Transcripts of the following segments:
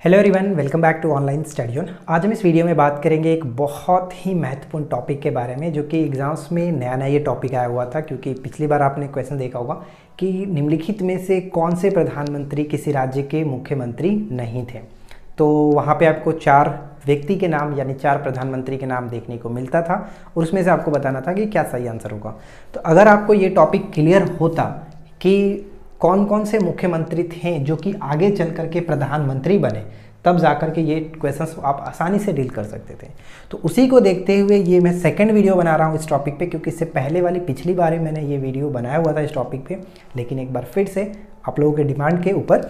Hello everyone welcome back to online study zone आज हम इस वीडियो में बात करेंगे एक बहुत ही महत्वपूर्ण टॉपिक के बारे में, जो कि एग्ज़ाम्स में नया नया ये टॉपिक आया हुआ था, क्योंकि पिछली बार आपने क्वेश्चन देखा होगा कि निम्नलिखित में से कौन से प्रधानमंत्री किसी राज्य के मुख्यमंत्री नहीं थे। तो वहाँ पे आपको चार व्यक्ति के नाम, यानी चार प्रधानमंत्री के नाम देखने को मिलता था, और उसमें से आपको बताना था कि क्या सही आंसर होगा। तो अगर आपको ये टॉपिक क्लियर होता कि कौन कौन से मुख्यमंत्री थे जो कि आगे चल करके प्रधानमंत्री बने, तब जा कर के ये क्वेश्चंस आप आसानी से डील कर सकते थे। तो उसी को देखते हुए ये मैं सेकंड वीडियो बना रहा हूँ इस टॉपिक पे, क्योंकि इससे पहले वाली पिछली बार ही मैंने ये वीडियो बनाया हुआ था इस टॉपिक पे, लेकिन एक बार फिर से आप लोगों के डिमांड के ऊपर।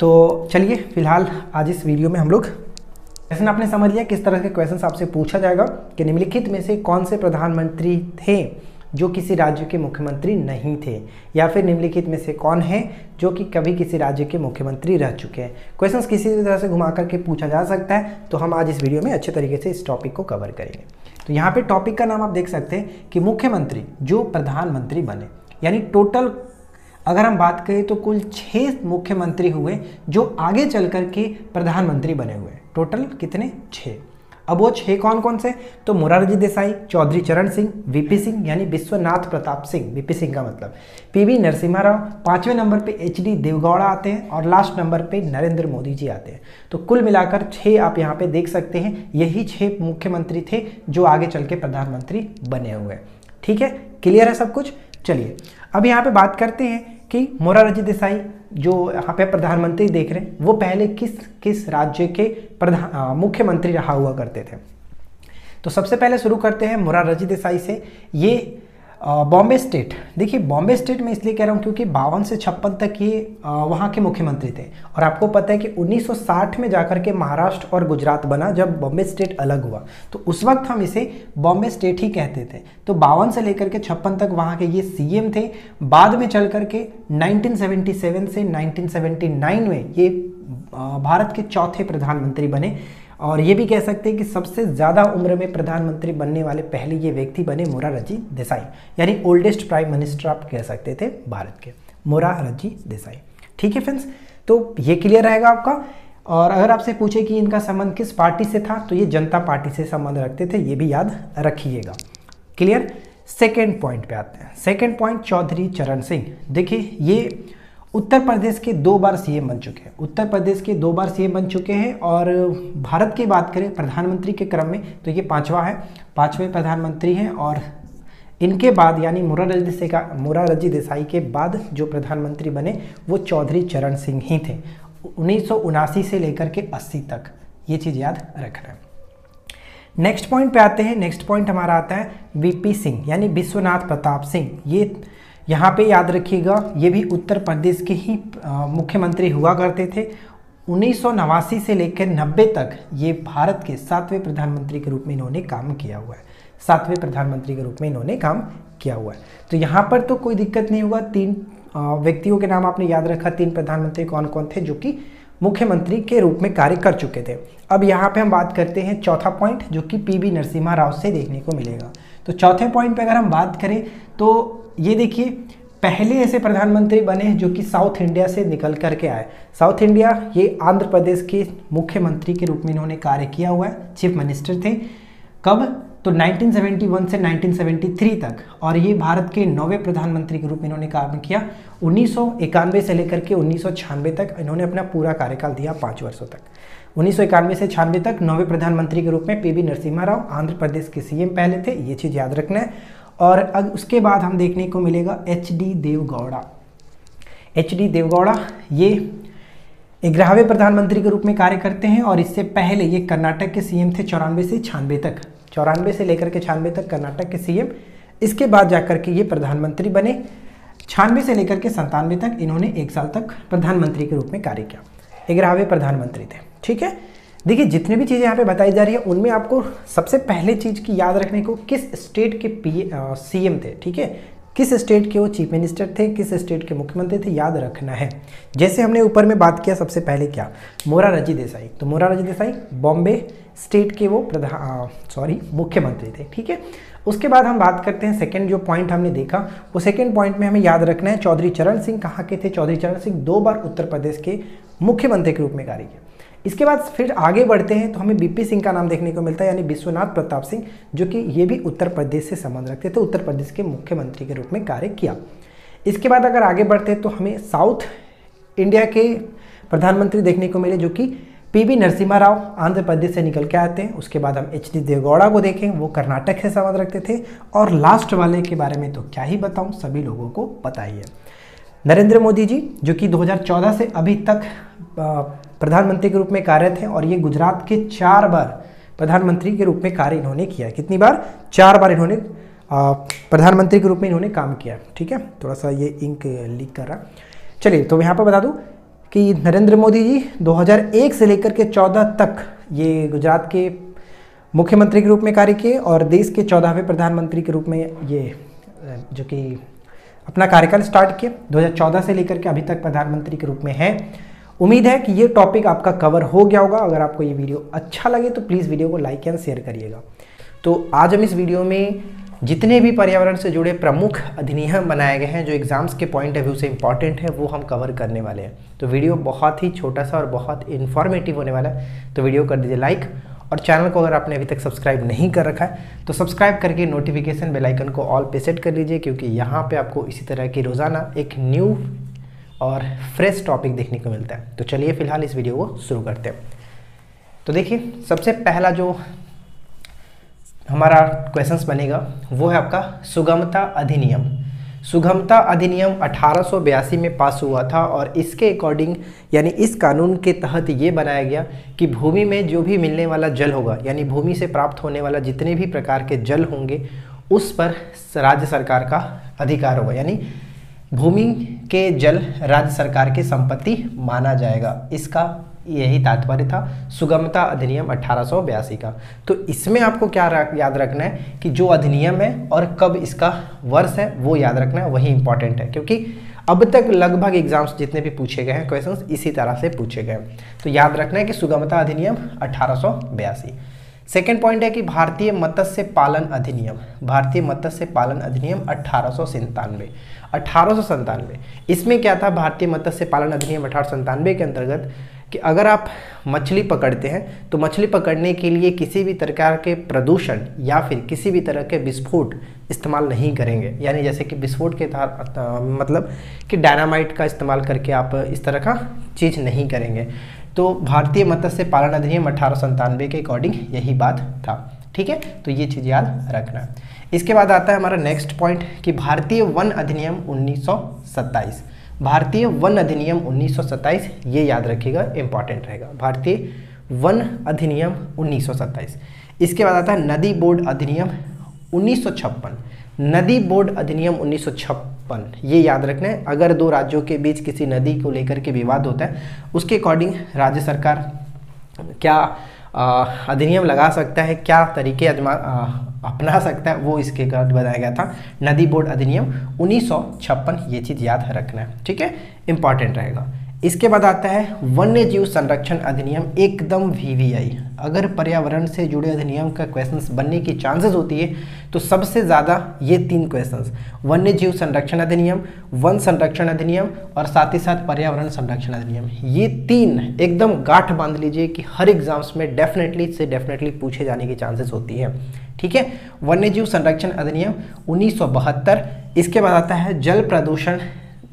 तो चलिए, फ़िलहाल आज इस वीडियो में हम लोग क्वेश्चन आपने समझ लिया, किस तरह के क्वेश्चन आपसे पूछा जाएगा, कि निम्नलिखित में से कौन से प्रधानमंत्री थे? जो किसी राज्य के मुख्यमंत्री नहीं थे। या फिर निम्नलिखित में से कौन है जो कि कभी किसी राज्य के मुख्यमंत्री रह चुके हैं? क्वेश्चंस किसी भी तरह से घुमा करके पूछा जा सकता है तो हम आज इस वीडियो में अच्छे तरीके से इस टॉपिक को कवर करेंगे। तो यहाँ पे टॉपिक का नाम आप देख सकते हैं कि मुख्यमंत्री, जो प्रधानमंत्री बने, यानी टोटल अगर हम बात करें तो कुल छः मुख्यमंत्री हुए जो आगे चल कर के प्रधानमंत्री बने हुए टोटल कितने? छः अब वो छह कौन कौन से? तो मुरारजी देसाई, चौधरी चरण सिंह वीपी सिंह यानी विश्वनाथ प्रताप सिंह। वीपी सिंह का मतलब। पीवी नरसिम्हा राव, पाँचवें नंबर पे एच डी देवगौड़ा आते हैं और लास्ट नंबर पे नरेंद्र मोदी जी आते हैं। तो कुल मिलाकर छः आप यहाँ पे देख सकते हैं, यही छः मुख्यमंत्री थे जो आगे चल के प्रधानमंत्री बने हुए ठीक है? क्लियर है सब कुछ? चलिए, अब यहाँ पे बात करते हैं कि मोरारजी देसाई जो यहाँ पे प्रधानमंत्री देख रहे हैं, वो पहले किस किस राज्य के प्रधान मुख्यमंत्री रहा हुआ करते थे? तो सबसे पहले शुरू करते हैं मोरारजी देसाई से। ये बॉम्बे स्टेट। देखिए, बॉम्बे स्टेट में इसलिए कह रहा हूँ क्योंकि बावन से छप्पन तक ये वहाँ के मुख्यमंत्री थे। और आपको पता है कि 1960 में जाकर के महाराष्ट्र और गुजरात बना जब बॉम्बे स्टेट अलग हुआ। तो उस वक्त हम इसे बॉम्बे स्टेट ही कहते थे। तो बावन से लेकर के छप्पन तक वहाँ के ये सीएम थे। बाद में चल करके 1977 से 1979 में ये भारत के चौथे प्रधानमंत्री बने। और ये भी कह सकते हैं कि सबसे ज़्यादा उम्र में प्रधानमंत्री बनने वाले पहले ये व्यक्ति बने मोरारजी देसाई, यानी ओल्डेस्ट प्राइम मिनिस्टर आप कह सकते थे भारत के मोरारजी देसाई। ठीक है फ्रेंड्स तो ये क्लियर रहेगा आपका। और अगर आपसे पूछे कि इनका संबंध किस पार्टी से था तो ये जनता पार्टी से संबंध रखते थे, ये भी याद रखिएगा। क्लियर सेकेंड पॉइंट पे आते हैं। सेकेंड पॉइंट चौधरी चरण सिंह। देखिए, ये उत्तर प्रदेश के दो बार सीएम बन चुके हैं। उत्तर प्रदेश के दो बार सीएम बन चुके हैं और भारत की बात करें प्रधानमंत्री के क्रम में तो ये पांचवा है। पाँचवें प्रधानमंत्री हैं और इनके बाद, यानी मोरारजी देसाई का मोरारजी देसाई के बाद जो प्रधानमंत्री बने, वो चौधरी चरण सिंह ही थे। उन्नीस सौ उनासी से लेकर के 80 तक। ये चीज़ याद रखना है। नेक्स्ट पॉइंट पे आते हैं। नेक्स्ट पॉइंट हमारा आता है वीपी सिंह, यानी विश्वनाथ प्रताप सिंह। ये यहाँ पे याद रखिएगा, ये भी उत्तर प्रदेश के ही मुख्यमंत्री हुआ करते थे। उन्नीस सौ नवासी से लेकर 90 तक ये भारत के सातवें प्रधानमंत्री के रूप में इन्होंने काम किया हुआ है। सातवें प्रधानमंत्री के रूप में इन्होंने काम किया हुआ है। तो यहाँ पर तो कोई दिक्कत नहीं हुआ। तीन व्यक्तियों के नाम आपने याद रखा। तीन प्रधानमंत्री कौन कौन थे जो कि मुख्यमंत्री के रूप में कार्य कर चुके थे। अब यहाँ पे हम बात करते हैं चौथा पॉइंट, जो कि पीवी नरसिम्हा राव से देखने को मिलेगा। तो चौथे पॉइंट पे अगर हम बात करें तो ये देखिए, पहले ऐसे प्रधानमंत्री बने जो कि साउथ इंडिया से निकल करके आए। साउथ इंडिया, ये आंध्र प्रदेश के मुख्यमंत्री के रूप में इन्होंने कार्य किया हुआ है, चीफ मिनिस्टर थे। कब? तो 1971 से 1973 तक। और ये भारत के नौवे प्रधानमंत्री के रूप में इन्होंने काम किया। उन्नीस सौ इक्यानवे से लेकर के उन्नीस सौ छियानवे तक इन्होंने अपना पूरा कार्यकाल दिया पाँच वर्षों तक। उन्नीस सौ इक्यानवे से छियानवे तक नौवे प्रधानमंत्री के रूप में पी नरसिम्हा राव, आंध्र प्रदेश के सीएम पहले थे। ये चीज़ याद रखना है। और अब उसके बाद हम देखने को मिलेगा H D Deve Gowda. H D Deve Gowda, ये ग्यारहवें प्रधानमंत्री के रूप में कार्य करते हैं और इससे पहले ये कर्नाटक के सीएम थे चौरानवे से छियानवे तक। चौरानवे से लेकर के छियानवे तक कर्नाटक के सीएम इसके बाद जाकर के ये प्रधानमंत्री बने। छियानवे से लेकर के संतानवे तक इन्होंने एक साल तक प्रधानमंत्री के रूप में कार्य किया। ग्यारहवें प्रधानमंत्री थे। ठीक है? देखिए, जितने भी चीज़ें यहाँ पे बताई जा रही है, उनमें आपको सबसे पहले चीज़ की याद रखने को किस स्टेट के पी सीएम थे, ठीक है? किस स्टेट के वो चीफ मिनिस्टर थे, किस स्टेट के मुख्यमंत्री थे, याद रखना है। जैसे हमने ऊपर में बात किया, सबसे पहले क्या? मोरारजी देसाई। तो मोरारजी देसाई बॉम्बे स्टेट के वो प्रधान सॉरी, मुख्यमंत्री थे, ठीक है? उसके बाद हम बात करते हैं सेकंड जो पॉइंट हमने देखा, वो सेकंड पॉइंट में हमें याद रखना है, चौधरी चरण सिंह कहाँ के थे? चौधरी चरण सिंह दो बार उत्तर प्रदेश के मुख्यमंत्री के रूप में कार्य किया इसके बाद फिर आगे बढ़ते हैं तो हमें बीपी सिंह का नाम देखने को मिलता है, यानी विश्वनाथ प्रताप सिंह, जो कि ये भी उत्तर प्रदेश से संबंध रखते थे उत्तर प्रदेश के मुख्यमंत्री के रूप में कार्य किया। इसके बाद अगर आगे बढ़ते हैं तो हमें साउथ इंडिया के प्रधानमंत्री देखने को मिले, जो कि पीवी नरसिम्हा राव, आंध्र प्रदेश से निकल के आते हैं। उसके बाद हम एच डी देवगौड़ा को देखें, वो कर्नाटक से संबंध रखते थे। और लास्ट वाले के बारे में तो क्या ही बताऊँ, सभी लोगों को पता ही है। नरेंद्र मोदी जी, जो कि 2014 से अभी तक प्रधानमंत्री के रूप में कार्यरत हैं और ये गुजरात के चार बार प्रधानमंत्री के रूप में कार्य इन्होंने किया कितनी बार? चार बार इन्होंने प्रधानमंत्री के रूप में इन्होंने काम किया ठीक है? थोड़ा सा ये इंक लीक कर रहा चलिए तो यहाँ पर बता दूँ कि नरेंद्र मोदी जी 2001 से लेकर के 14 तक ये गुजरात के मुख्यमंत्री के रूप में कार्य किए और देश के चौदहवें प्रधानमंत्री के रूप में ये जो कि अपना कार्यकाल स्टार्ट किए 2014 से लेकर के अभी तक प्रधानमंत्री के रूप में हैं। उम्मीद है कि ये टॉपिक आपका कवर हो गया होगा। अगर आपको ये वीडियो अच्छा लगे तो प्लीज़ वीडियो को लाइक एंड शेयर करिएगा। तो आज हम इस वीडियो में जितने भी पर्यावरण से जुड़े प्रमुख अधिनियम बनाए गए हैं, जो एग्ज़ाम्स के पॉइंट ऑफ़ व्यू से इंपॉर्टेंट है, वो हम कवर करने वाले हैं। तो वीडियो बहुत ही छोटा सा और बहुत इन्फॉर्मेटिव होने वाला है। तो वीडियो कर दीजिए लाइक और चैनल को अगर आपने अभी तक सब्सक्राइब नहीं कर रखा है तो सब्सक्राइब करके नोटिफिकेशन बेल आइकन को ऑल पे सेट कर लीजिए, क्योंकि यहाँ पे आपको इसी तरह की रोज़ाना एक न्यू और फ्रेश टॉपिक देखने को मिलता है। तो चलिए फ़िलहाल इस वीडियो को शुरू करते हैं। तो देखिए, सबसे पहला जो हमारा क्वेश्चंस बनेगा, वो है आपका सुगमता अधिनियम। सुगमता अधिनियम अठारह सौ बयासी में पास हुआ था और इसके अकॉर्डिंग यानी इस कानून के तहत ये बनाया गया कि भूमि में जो भी मिलने वाला जल होगा, यानी भूमि से प्राप्त होने वाला जितने भी प्रकार के जल होंगे, उस पर राज्य सरकार का अधिकार होगा। यानी भूमि के जल राज्य सरकार की संपत्ति माना जाएगा। इसका यही तात्पर्य था सुगमता अधिनियम अठारह सौ बयासी का। तो इसमें आपको क्या याद रखना है कि जो अधिनियम है और कब इसका वर्ष है, वो याद रखना है, वही इंपॉर्टेंट है। क्योंकि अब तक लगभग एग्ज़ाम्स जितने भी पूछे गए हैं क्वेश्चंस इसी तरह से पूछे गए तो याद रखना है कि सुगमता अधिनियम अठारह सेकेंड पॉइंट है कि भारतीय मत्स्य पालन अधिनियम, भारतीय मत्स्य पालन अधिनियम अठारह सौ अठारह इसमें क्या था? भारतीय मत्स्य पालन अधिनियम अठारह के अंतर्गत कि अगर आप मछली पकड़ते हैं तो मछली पकड़ने के लिए किसी भी प्रकार के प्रदूषण या फिर किसी भी तरह के विस्फोट इस्तेमाल नहीं करेंगे। यानी जैसे कि विस्फोट के मतलब कि डायनामाइट का इस्तेमाल करके आप इस तरह का चीज़ नहीं करेंगे। तो भारतीय मत्स्य पालन अधिनियम अठारह के अकॉर्डिंग यही बात था। ठीक है? तो ये चीज़ याद रखना। इसके बाद आता है हमारा नेक्स्ट पॉइंट कि भारतीय वन अधिनियम उन्नीस सौ सत्ताईस। भारतीय वन अधिनियम 1927 ये याद रखिएगा इंपॉर्टेंट रहेगा। भारतीय वन अधिनियम 1927 इसके बाद आता है नदी बोर्ड अधिनियम 1956 नदी बोर्ड अधिनियम 1956 ये याद रखना है। अगर दो राज्यों के बीच किसी नदी को लेकर के विवाद होता है, उसके अकॉर्डिंग राज्य सरकार क्या अधिनियम लगा सकता है? क्या तरीके अपना सकता है, वो इसके कारण बनाया गया था। नदी बोर्ड अधिनियम उन्नीस सौ छप्पन, ये चीज़ याद रखना है, ठीक है? इंपॉर्टेंट रहेगा। इसके बाद आता है वन्य जीव संरक्षण अधिनियम, एकदम वीवीआई अगर पर्यावरण से जुड़े अधिनियम का क्वेश्चंस बनने की चांसेस होती है तो सबसे ज़्यादा ये तीन क्वेश्चंस वन्य जीव संरक्षण अधिनियम, वन संरक्षण अधिनियम और साथ ही साथ पर्यावरण संरक्षण अधिनियम। ये तीन एकदम गाठ बाँध लीजिए कि हर एग्ज़ाम्स में डेफिनेटली से डेफिनेटली पूछे जाने की चांसेस होती है। ठीक है? वन्य जीव संरक्षण अधिनियम उन्नीस सौ बहत्तर। इसके बाद आता है जल प्रदूषण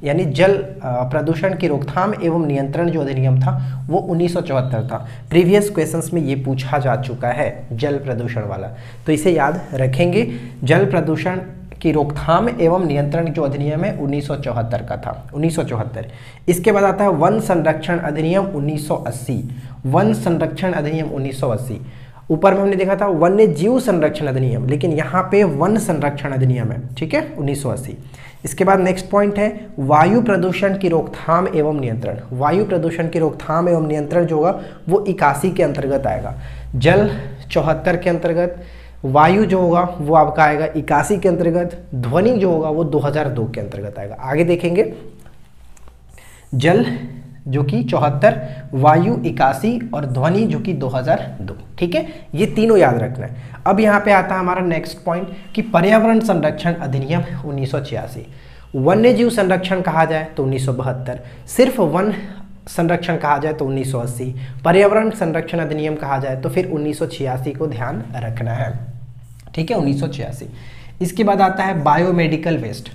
यानी जल प्रदूषण की रोकथाम एवं नियंत्रण जो अधिनियम था, वो उन्नीस सौ चौहत्तर था। प्रीवियस क्वेश्चंस में ये पूछा जा चुका है, जल प्रदूषण वाला। तो इसे याद रखेंगे, जल प्रदूषण की रोकथाम एवं नियंत्रण जो अधिनियम है, उन्नीस सौ चौहत्तर का था। उन्नीस सौ चौहत्तर। इसके बाद आता है, वन संरक्षण अधिनियम 1980 वन संरक्षण अधिनियम 1980 ऊपर में हमने देखा था, वन्य जीव संरक्षण अधिनियम, लेकिन यहाँ पे वन संरक्षण अधिनियम है, ठीक है? 1980 इसके बाद नेक्स्ट पॉइंट है, वायु प्रदूषण की रोकथाम एवं नियंत्रण। वायु प्रदूषण की रोकथाम एवं नियंत्रण जो होगा, वो इक्यासी के अंतर्गत आएगा। जल चौहत्तर के अंतर्गत, वायु जो होगा, वो आपका आएगा इक्यासी के अंतर्गत, ध्वनि जो होगा, वो 2002 के अंतर्गत आएगा। आगे देखेंगे। जल जो कि चौहत्तर, वायु इक्यासी और ध्वनि जो कि 2002 ठीक है? ये तीनों याद रखना है। अब यहाँ पे आता है हमारा नेक्स्ट पॉइंट कि पर्यावरण संरक्षण अधिनियम उन्नीस सौ छियासी। वन्य जीव संरक्षण कहा जाए तो उन्नीस सौ बहत्तर। सिर्फ़ वन संरक्षण कहा जाए तो 1980 पर्यावरण संरक्षण अधिनियम कहा जाए तो फिर 1986 को ध्यान रखना है। ठीक है 1986 इसके बाद आता है बायोमेडिकल वेस्ट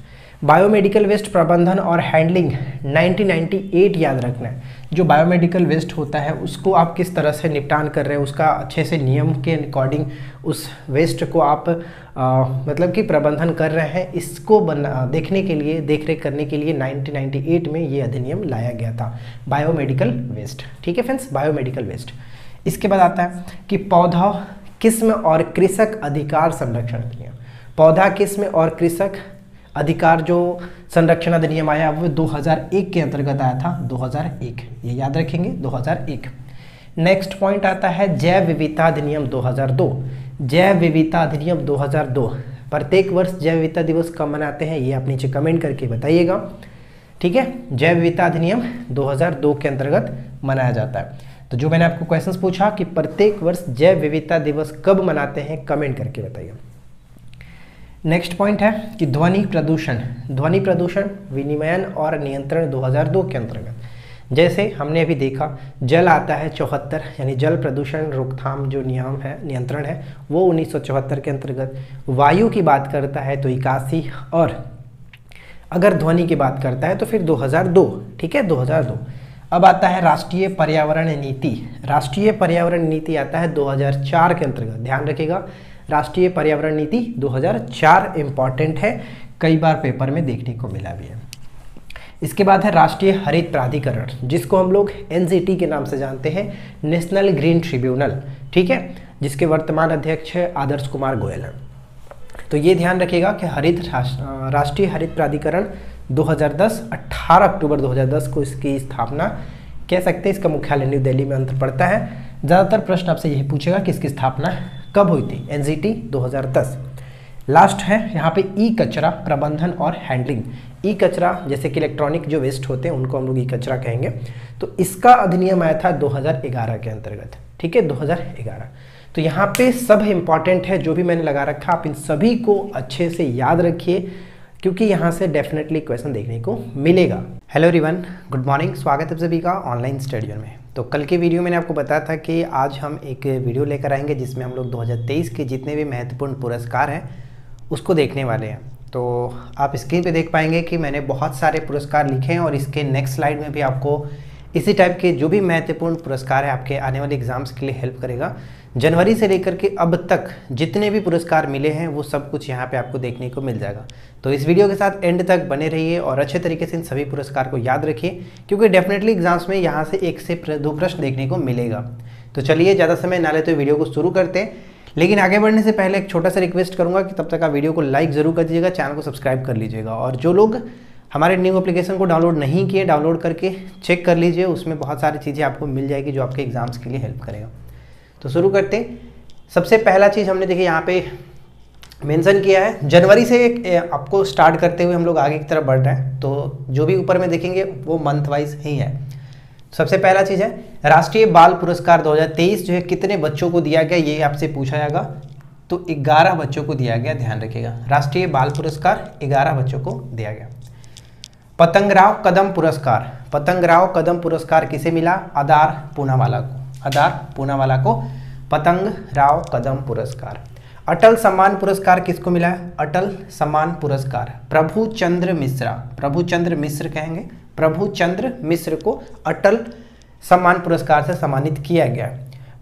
बायोमेडिकल वेस्ट प्रबंधन और हैंडलिंग 1998 याद रखना है। जो बायोमेडिकल वेस्ट होता है उसको आप किस तरह से निपटान कर रहे हैं उसका अच्छे से नियम के अकॉर्डिंग उस वेस्ट को आप आ, मतलब कि प्रबंधन कर रहे हैं इसको बना देखने के लिए देख रेख करने के लिए 1998 में ये अधिनियम लाया गया था बायोमेडिकल वेस्ट ठीक है फ्रेंड्स बायोमेडिकल वेस्ट इसके बाद आता है कि पौधा किस्म और कृषक अधिकार संरक्षण। अधिनियम पौधा किस्म और कृषक अधिकार जो संरक्षण अधिनियम आया वो 2001 के अंतर्गत आया था 2001 ये याद रखेंगे 2001 नेक्स्ट पॉइंट आता है जैव विविधता अधिनियम 2002 जैव विविधता अधिनियम 2002 प्रत्येक वर्ष जैव विविधता दिवस कब मनाते हैं, ये आप नीचे कमेंट करके बताइएगा। ठीक है? जैव विविधता अधिनियम 2002 के अंतर्गत मनाया जाता है। तो जो मैंने आपको क्वेश्चंस पूछा कि प्रत्येक वर्ष जैव विविधता दिवस कब मनाते हैं कमेंट करके बताइए। नेक्स्ट पॉइंट है कि ध्वनि प्रदूषण ध्वनि प्रदूषण, विनिमयन और नियंत्रण 2002 के अंतर्गत। जैसे हमने अभी देखा, जल आता है चौहत्तर, यानी जल प्रदूषण रोकथाम जो नियम है, नियंत्रण है, वो उन्नीस सौ चौहत्तर के अंतर्गत। वायु की बात करता है तो इक्यासी और। अगर ध्वनि की बात करता है तो फिर 2002 ठीक है? 2002 अब आता है राष्ट्रीय पर्यावरण नीति। राष्ट्रीय पर्यावरण नीति आता है 2004 के अंतर्गत। ध्यान रखिएगा राष्ट्रीय पर्यावरण नीति 2004 इंपॉर्टेंट है। कई बार पेपर में देखने को मिला भी है। इसके बाद है राष्ट्रीय हरित प्राधिकरण, जिसको हम लोग एनजीटी के नाम से जानते हैं नेशनल ग्रीन ट्रिब्यूनल ठीक है? जिसके वर्तमान अध्यक्ष है आदर्श कुमार गोयल तो ये ध्यान रखिएगा कि हरित राष्ट्रीय हरित प्राधिकरण 2010 18 अक्टूबर 2010 को इसकी स्थापना कह सकते हैं। इसका मुख्यालय न्यू दिल्ली में अंतर पड़ता है। ज़्यादातर प्रश्न आपसे यही पूछेगा कि इसकी स्थापना कब हुई थी? एनजीटी 2010 लास्ट है, यहाँ पे ई कचरा प्रबंधन और हैंडलिंग ई कचरा, जैसे कि इलेक्ट्रॉनिक जो वेस्ट होते हैं, उनको हम लोग ई कचरा कहेंगे। तो इसका अधिनियम आया था 2011 के अंतर्गत, ठीक है? 2011 तो यहाँ पे सब इंपॉर्टेंट है, जो भी मैंने लगा रखा, आप इन सभी को अच्छे से याद रखिए, क्योंकि यहाँ से डेफिनेटली क्वेश्चन देखने को मिलेगा। हेलो रिवन गुड मॉर्निंग स्वागत है सभी का ऑनलाइन स्टडियो में। तो कल के वीडियो मैंने आपको बताया था कि आज हम एक वीडियो लेकर आएँगे जिसमें हम लोग 2023 के जितने भी महत्वपूर्ण पुरस्कार हैं, उसको देखने वाले हैं। तो आप स्क्रीन पे देख पाएँगे कि मैंने बहुत सारे पुरस्कार लिखे हैं और इसके नेक्स्ट स्लाइड में भी आपको इसी टाइप के जो भी महत्वपूर्ण पुरस्कार है, आपके आने वाले एग्ज़ाम्स के लिए हेल्प करेगा। जनवरी से लेकर के अब तक जितने भी पुरस्कार मिले हैं, वो सब कुछ यहाँ पे आपको देखने को मिल जाएगा। तो इस वीडियो के साथ एंड तक बने रहिए और अच्छे तरीके से इन सभी पुरस्कार को याद रखिए, क्योंकि डेफिनेटली एग्ज़ाम्स में यहाँ से एक से दो प्रश्न देखने को मिलेगा। तो चलिए, ज़्यादा समय ना लेते हुए वीडियो को शुरू करते हैं। लेकिन आगे बढ़ने से पहले एक छोटा सा रिक्वेस्ट करूँगा कि तब तक आप वीडियो को लाइक ज़रूर कर दीजिएगा चैनल को सब्सक्राइब कर लीजिएगा। और जो लोग हमारे न्यू एप्लीकेशन को डाउनलोड नहीं किए डाउनलोड करके चेक कर लीजिए, उसमें बहुत सारी चीज़ें आपको मिल जाएगी जो आपके एग्ज़ाम्स के लिए हेल्प करेगा। तो शुरू करते हैं। सबसे पहला चीज़ हमने देखी, यहाँ पे मेंशन किया है, जनवरी से आपको स्टार्ट करते हुए हम लोग आगे की तरफ़ बढ़ रहे हैं। तो जो भी ऊपर में देखेंगे, वो मंथ वाइज ही है। सबसे पहला चीज़ है, राष्ट्रीय बाल पुरस्कार 2023 जो है, कितने बच्चों को दिया गया, ये आपसे पूछा जाएगा। तो 11 बच्चों को दिया गया, ध्यान रखिएगा। राष्ट्रीय बाल पुरस्कार 11 बच्चों को दिया गया। पतंगराव कदम पुरस्कार, पतंगराव कदम पुरस्कार किसे मिला? आदार पूनावाला को। आधार पूनावाला को पतंग, राव, कदम, पुरस्कार। अटल सम्मान पुरस्कार किसको मिला है? अटल सम्मान पुरस्कार। प्रभु चंद्र मिश्रा। प्रभु चंद्र मिश्र कहेंगे। प्रभु चंद्र मिश्र को अटल सम्मान पुरस्कार से सम्मानित किया गया।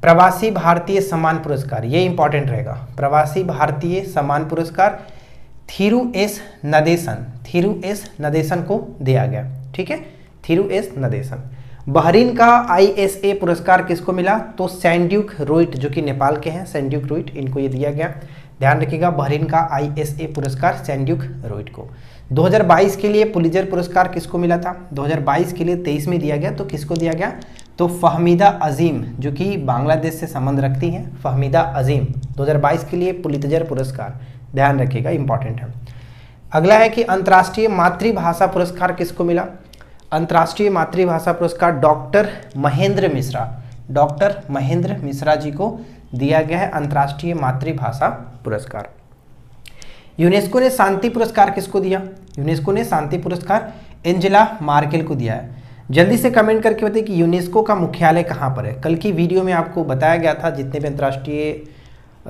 प्रवासी भारतीय सम्मान पुरस्कार, ये इंपॉर्टेंट रहेगा। प्रवासी भारतीय सम्मान पुरस्कार, थीरु एस नदेशन थीरु एस नदेशन को दिया गया। ठीक है? थीरु एस नदेशन बहरीन का आईएसए पुरस्कार किसको मिला? तो सैंड्यूक रोइट, जो कि नेपाल के हैं, सैंड्यूक रोइट, इनको ये दिया गया। ध्यान रखिएगा, बहरीन का आईएसए पुरस्कार सैंड्यूक रोइट को। 2022 के लिए पुलिजर पुरस्कार किसको मिला था? 2022 के लिए 23 में दिया गया तो किसको दिया गया? तो फहमीदा अजीम, जो कि बांग्लादेश से संबंध रखती हैं, फहमीदा अजीम 2022 के लिए पुलितजर पुरस्कार। ध्यान रखिएगा इंपॉर्टेंट है। अगला है कि अंतर्राष्ट्रीय मातृभाषा पुरस्कार किसको मिला? अंतर्राष्ट्रीय मातृभाषा पुरस्कार डॉक्टर महेंद्र मिश्रा, डॉक्टर महेंद्र मिश्रा जी को दिया गया है अंतर्राष्ट्रीय मातृभाषा पुरस्कार। यूनेस्को ने शांति पुरस्कार किसको दिया? यूनेस्को ने शांति पुरस्कार एंजेला मार्केल को दिया है। जल्दी से कमेंट करके बताइए कि यूनेस्को का मुख्यालय कहाँ पर है? कल की वीडियो में आपको बताया गया था जितने भी अंतर्राष्ट्रीय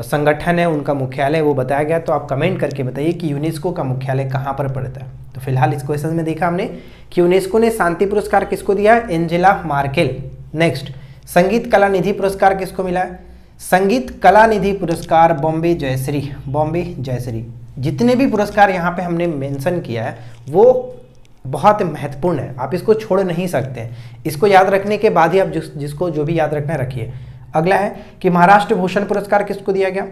संगठन है, उनका मुख्यालय, वो बताया गया तो आप कमेंट करके बताइए कि यूनेस्को का मुख्यालय कहाँ पर पड़ता है। तो फ़िलहाल इस क्वेश्चन में देखा हमने कि यूनेस्को ने शांति पुरस्कार किसको दिया है? Angela Merkel. नेक्स्ट संगीत कला निधि पुरस्कार किसको मिला है? संगीत कला निधि पुरस्कार बॉम्बे जयश्री। बॉम्बे जयश्री। जितने भी पुरस्कार यहाँ पे हमने मेंशन किया है, वो बहुत महत्वपूर्ण है। आप इसको छोड़ नहीं सकते। इसको याद रखने के बाद ही आप जिस, जिसको जो भी याद रखना रखिए। अगला है कि महाराष्ट्र भूषण पुरस्कार किसको दिया गया?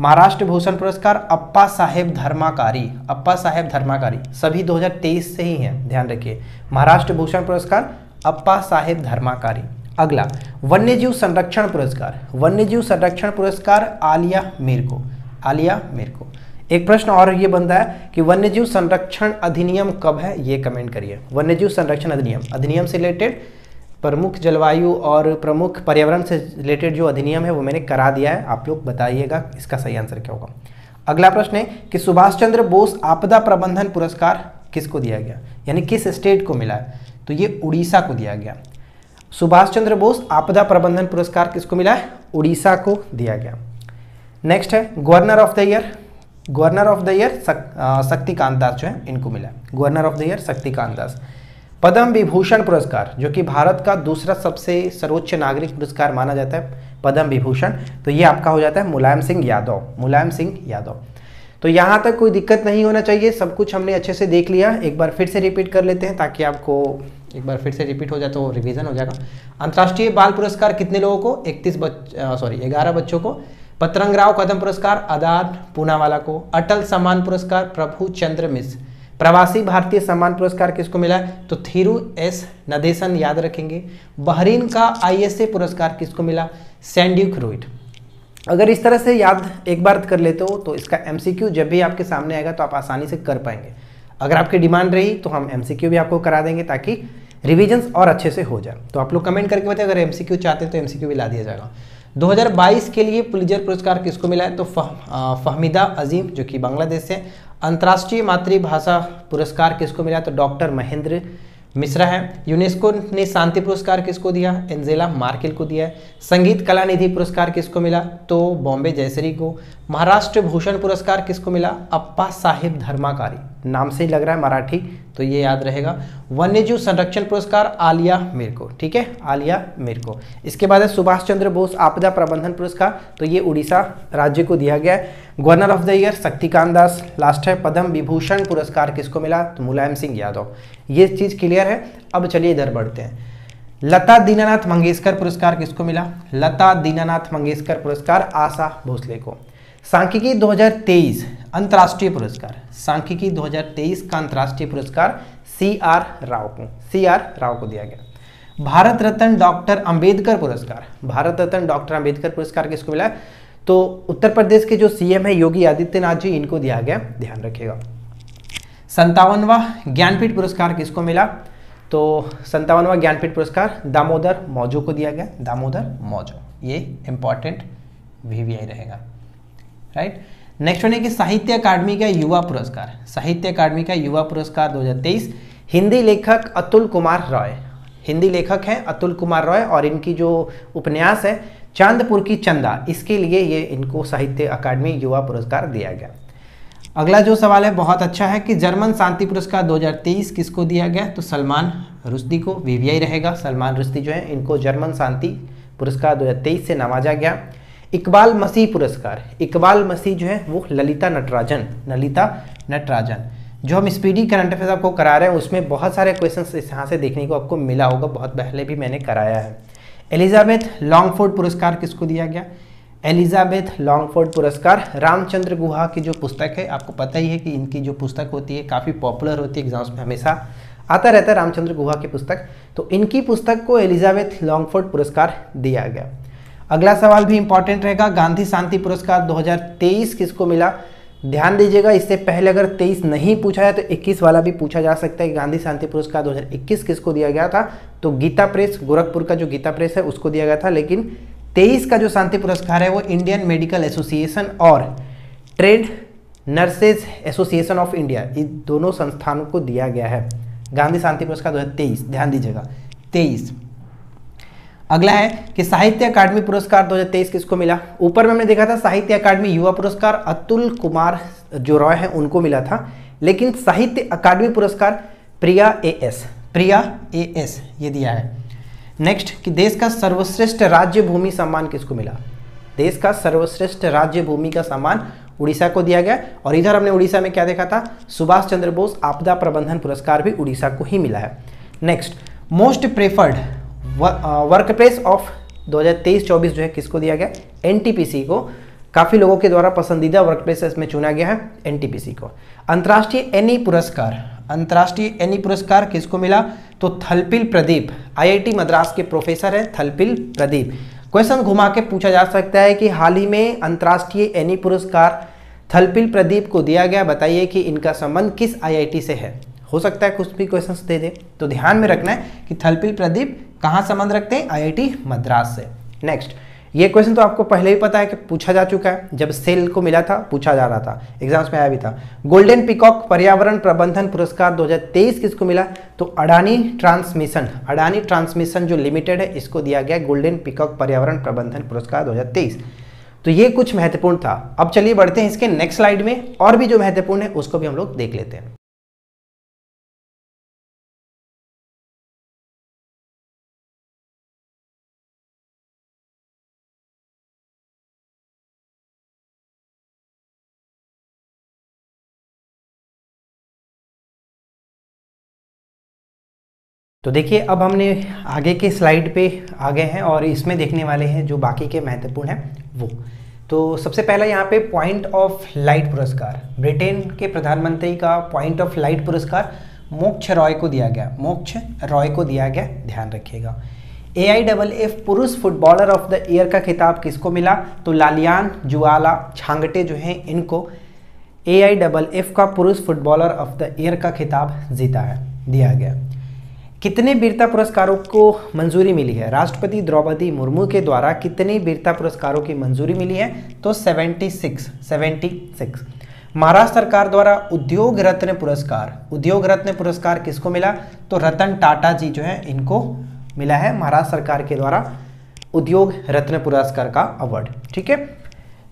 महाराष्ट्र भूषण पुरस्कार अप्पा साहेब धर्माकारी, अप्पा साहेब धर्माकारी, सभी 2023 से ही हैं, ध्यान रखिए। महाराष्ट्र भूषण पुरस्कार, अप्पा साहेब धर्माकारी। अगला, वन्यजीव संरक्षण पुरस्कार, वन्यजीव संरक्षण पुरस्कार आलिया मीर को, आलिया मीर को। एक प्रश्न और ये बनता है कि वन्यजीव संरक्षण अधिनियम कब है, ये कमेंट करिए। वन्यजीव संरक्षण अधिनियम अधिनियम से रिलेटेड प्रमुख जलवायु और प्रमुख पर्यावरण से रिलेटेड जो अधिनियम है वो मैंने करा दिया है। आप लोग बताइएगा इसका सही आंसर क्या होगा। अगला प्रश्न है कि सुभाष चंद्र बोस आपदा प्रबंधन पुरस्कार किसको दिया गया? यानी किस स्टेट को मिला है? तो ये उड़ीसा को दिया गया। सुभाष चंद्र बोस आपदा प्रबंधन पुरस्कार किसको मिला है? उड़ीसा को दिया गया। नेक्स्ट है, governor of the year. Governor of the year Shaktikanta Das जो है, इनको मिला governor of the year Shaktikanta Das. Padma Vibhushan पुरस्कार, जो कि भारत का दूसरा सबसे सर्वोच्च नागरिक पुरस्कार माना जाता है, पद्म विभूषण। तो ये आपका हो जाता है मुलायम सिंह यादव, मुलायम सिंह यादव। तो यहाँ तक कोई दिक्कत नहीं होना चाहिए, सब कुछ हमने अच्छे से देख लिया। एक बार फिर से रिपीट कर लेते हैं ताकि आपको एक बार फिर से रिपीट हो जाए तो रिवीजन हो जाएगा। अंतर्राष्ट्रीय बाल पुरस्कार कितने लोगों को? इकतीस बच सॉरी ग्यारह बच्चों को। पतरंगराव कदम पुरस्कार आदान पूनावाला को। अटल सम्मान पुरस्कार, प्रभु चंद्र मिश्र प्रवासी भारतीय सम्मान पुरस्कार किसको मिला? है तो थीरू एस नदेशन याद रखेंगे। बहरीन का आईएसए पुरस्कार किसको मिला? सैंड्यूक रोइट अगर इस तरह से याद एक बार कर लेते हो तो इसका एमसीक्यू जब भी आपके सामने आएगा तो आप आसानी से कर पाएँगे। अगर आपकी डिमांड रही तो हम एमसीक्यू भी आपको करा देंगे ताकि रिविजन्स और अच्छे से हो जाए। तो आप लोग कमेंट करके बताए अगर एमसीक्यू चाहते हैं तो एमसीक्यू भी ला दिया जाएगा। 2022 के लिए पुलिजर पुरस्कार किसको मिला है? तो फह, आ, फहमीदा अजीम जो कि बांग्लादेश से अंतर्राष्ट्रीय मातृभाषा पुरस्कार किसको मिला? तो डॉक्टर महेंद्र मिश्रा है। यूनेस्को ने शांति पुरस्कार किसको दिया? एंजेला मार्किल को दिया है। संगीत कला निधि पुरस्कार किसको मिला? तो बॉम्बे जयसरी को। महाराष्ट्र भूषण पुरस्कार किसको मिला? अप्पा साहिब धर्माकारी। नाम से ही लग रहा है मराठी तो ये याद रहेगा। वन्यजीव संरक्षण पुरस्कार, आलिया मीर को ठीक है? आलिया मीर को इसके बाद है सुभाष चंद्र बोस आपदा प्रबंधन पुरस्कार तो ये उड़ीसा राज्य को दिया गया है। Governor of the year Shaktikanta Das. Last है, पद्म विभूषण पुरस्कार किसको मिला? तो मुलायम सिंह यादव। ये चीज़ क्लियर है। अब चलिए इधर बढ़ते हैं। लता दीनानाथ मंगेशकर पुरस्कार किसको मिला? लता दीनानाथ मंगेशकर पुरस्कार आशा भोसले को। सांख्यिकी 2023 अंतर्राष्ट्रीय पुरस्कार। सांख्यिकी 2023 का अंतर्राष्ट्रीय पुरस्कार सी आर राव को, सी आर राव को दिया गया। भारत रत्न डॉक्टर अंबेडकर पुरस्कार। भारत रत्न डॉक्टर अंबेडकर पुरस्कार किसको मिला तो उत्तर प्रदेश के जो सीएम है, योगी आदित्यनाथ जी, इनको दिया गया। ध्यान रखिएगा। संतावनवा ज्ञानपीठ पुरस्कार किसको मिला? तो संतावनवा ज्ञानपीठ पुरस्कार दामोदर मौजो को दिया गया। दामोदर मौजो, ये इंपॉर्टेंट वीवीआई रहेगा। राइट? नेक्स्ट वन है कि साहित्य अकादमी का युवा पुरस्कार। साहित्य अकादमी का युवा पुरस्कार 2023 हिंदी लेखक अतुल कुमार रॉय। हिंदी लेखक हैं अतुल कुमार रॉय और इनकी जो उपन्यास है, चांदपुर की चंदा, इसके लिए ये इनको साहित्य अकादमी युवा पुरस्कार दिया गया। अगला जो सवाल है, बहुत अच्छा है कि जर्मन शांति पुरस्कार 2023 किसको दिया गया? तो सलमान रुश्दी को वीवीआई रहेगा। सलमान रुश्दी जो है, इनको जर्मन शांति पुरस्कार 2023 से नवाजा गया। इकबाल मसीह पुरस्कार। इकबाल मसीह जो है, वो ललिता नटराजन ललिता नटराजन, जो हम स्पीडी करंट अफेयर्स आपको करा रहे हैं, उसमें बहुत सारे क्वेश्चन इस यहाँ से देखने को आपको मिला होगा, बहुत पहले भी मैंने कराया है। एलिजाबेथ लॉन्गफोर्ड पुरस्कार किसको दिया गया? एलिजाबेथ लॉन्गफोर्ड पुरस्कार, रामचंद्र गुहा की जो पुस्तक है, आपको पता ही है कि इनकी जो पुस्तक होती है, काफ़ी पॉपुलर होती है एग्ज़ाम्स में हमेशा आता रहता है रामचंद्र गुहा की पुस्तक। तो इनकी पुस्तक को एलिजाबेथ लॉन्गफोर्ड पुरस्कार दिया गया। अगला सवाल भी इंपॉर्टेंट रहेगा। गांधी शांति पुरस्कार 2023 किसको मिला? ध्यान दीजिएगा, इससे पहले अगर 23 नहीं पूछा है तो 21 वाला भी पूछा जा सकता है कि गांधी शांति पुरस्कार 2021 किसको दिया गया था? तो गीता प्रेस, गोरखपुर का जो गीता प्रेस है, उसको दिया गया था। लेकिन 23 का जो शांति पुरस्कार है, वो इंडियन मेडिकल एसोसिएशन और trade nurses association of India इन दोनों संस्थानों को दिया गया है। गांधी शांति पुरस्कार दो हज़ार तेईस। ध्यान दीजिएगा 2023 अगला है कि साहित्य अकादमी पुरस्कार 2023 किसको मिला? ऊपर में हमने देखा था, साहित्य अकादमी युवा पुरस्कार अतुल कुमार जो रॉय है, उनको मिला था। लेकिन साहित्य अकादमी पुरस्कार प्रिया A S, Priya A S ये दिया है। नेक्स्ट कि देश का सर्वश्रेष्ठ राज्य भूमि सम्मान किसको मिला? देश का सर्वश्रेष्ठ राज्य भूमि का सम्मान उड़ीसा को दिया गया। और इधर हमने उड़ीसा में क्या देखा था? सुभाष चंद्र बोस आपदा प्रबंधन पुरस्कार भी उड़ीसा को ही मिला है। Next most preferred work place of 2023-24 जो है किसको दिया गया? एनटीपीसी को। काफ़ी लोगों के द्वारा पसंदीदा वर्क प्लेस में चुना गया है एनटीपीसी को। अंतर्राष्ट्रीय एनी पुरस्कार। अंतर्राष्ट्रीय एनी पुरस्कार किसको मिला? तो थलपिल प्रदीप। आईआईटी मद्रास के प्रोफेसर है थलपिल प्रदीप। क्वेश्चन घुमा के पूछा जा सकता है कि हाल ही में अंतर्राष्ट्रीय एनी पुरस्कार थलपिल प्रदीप को दिया गया। बताइए कि इनका संबंध किस आईआईटी से है? हो सकता है कुछ भी क्वेश्चन दे दे। तो ध्यान में रखना है कि थलपिल प्रदीप कहाँ संबंध रखते हैं? आईआईटी मद्रास से। नेक्स्ट ये क्वेश्चन तो आपको पहले ही पता है कि पूछा जा चुका है। जब सेल को मिला था, पूछा जा रहा था। एग्ज़ाम्स में आया भी था। गोल्डन पिकॉक पर्यावरण प्रबंधन पुरस्कार 2023 किसको मिला? तो अडानी ट्रांसमिशन अडानी ट्रांसमिशन जो लिमिटेड है, इसको दिया गया गोल्डन पिकॉक पर्यावरण प्रबंधन पुरस्कार 2023 तो ये कुछ महत्वपूर्ण था। अब चलिए बढ़ते हैं इसके नेक्स्ट स्लाइड में। और भी जो महत्वपूर्ण है, उसको भी हम लोग देख लेते हैं। तो देखिए, अब हमने आगे के स्लाइड पे आ गए हैं और इसमें देखने वाले हैं जो बाकी के महत्वपूर्ण हैं, वो। तो सबसे पहला यहाँ पे पॉइंट ऑफ़ लाइट पुरस्कार। ब्रिटेन के प्रधानमंत्री का पॉइंट ऑफ़ लाइट पुरस्कार मोक्ष रॉय को दिया गया। मोक्ष रॉय को दिया गया। ध्यान रखिएगा। ए आई डबल एफ़ पुरुष फुटबॉलर ऑफ़ द ईयर का खिताब किसको मिला? तो लालियान, जुआला, छांगटे जो हैं, इनको ए आई डबल एफ़ का पुरुष फुटबॉलर ऑफ़ द ईयर का खिताब जीता है, दिया गया। कितने वीरता पुरस्कारों को मंजूरी मिली है? राष्ट्रपति द्रौपदी मुर्मू के द्वारा कितने वीरता पुरस्कारों की मंजूरी मिली है? तो 76 76 महाराष्ट्र सरकार द्वारा उद्योग रत्न पुरस्कार। उद्योग रत्न पुरस्कार किसको मिला? तो रतन टाटा जी जो है, इनको मिला है महाराष्ट्र सरकार के द्वारा उद्योग रत्न पुरस्कार का अवार्ड ठीक है?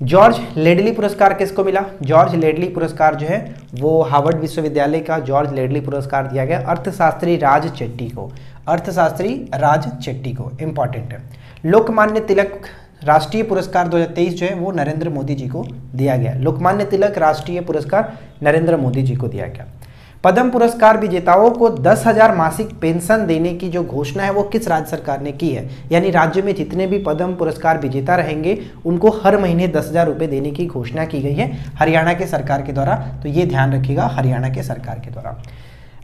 जॉर्ज लेडली पुरस्कार किसको मिला? जॉर्ज लेडली पुरस्कार जो है, वो हार्वर्ड विश्वविद्यालय का जॉर्ज लेडली पुरस्कार दिया गया अर्थशास्त्री राज चेट्टी को। अर्थशास्त्री राज चेट्टी को इंपॉर्टेंट है। लोकमान्य तिलक राष्ट्रीय पुरस्कार 2023 जो है, वो नरेंद्र मोदी जी को दिया गया। लोकमान्य तिलक राष्ट्रीय पुरस्कार नरेंद्र मोदी जी को दिया गया। पद्म पुरस्कार विजेताओं को दस हज़ार मासिक पेंशन देने की जो घोषणा है, वो किस राज्य सरकार ने की है? यानी राज्य में जितने भी पद्म पुरस्कार विजेता रहेंगे, उनको हर महीने दस हज़ार रुपये देने की घोषणा की गई है हरियाणा के सरकार के द्वारा। तो ये ध्यान रखिएगा, हरियाणा के सरकार के द्वारा।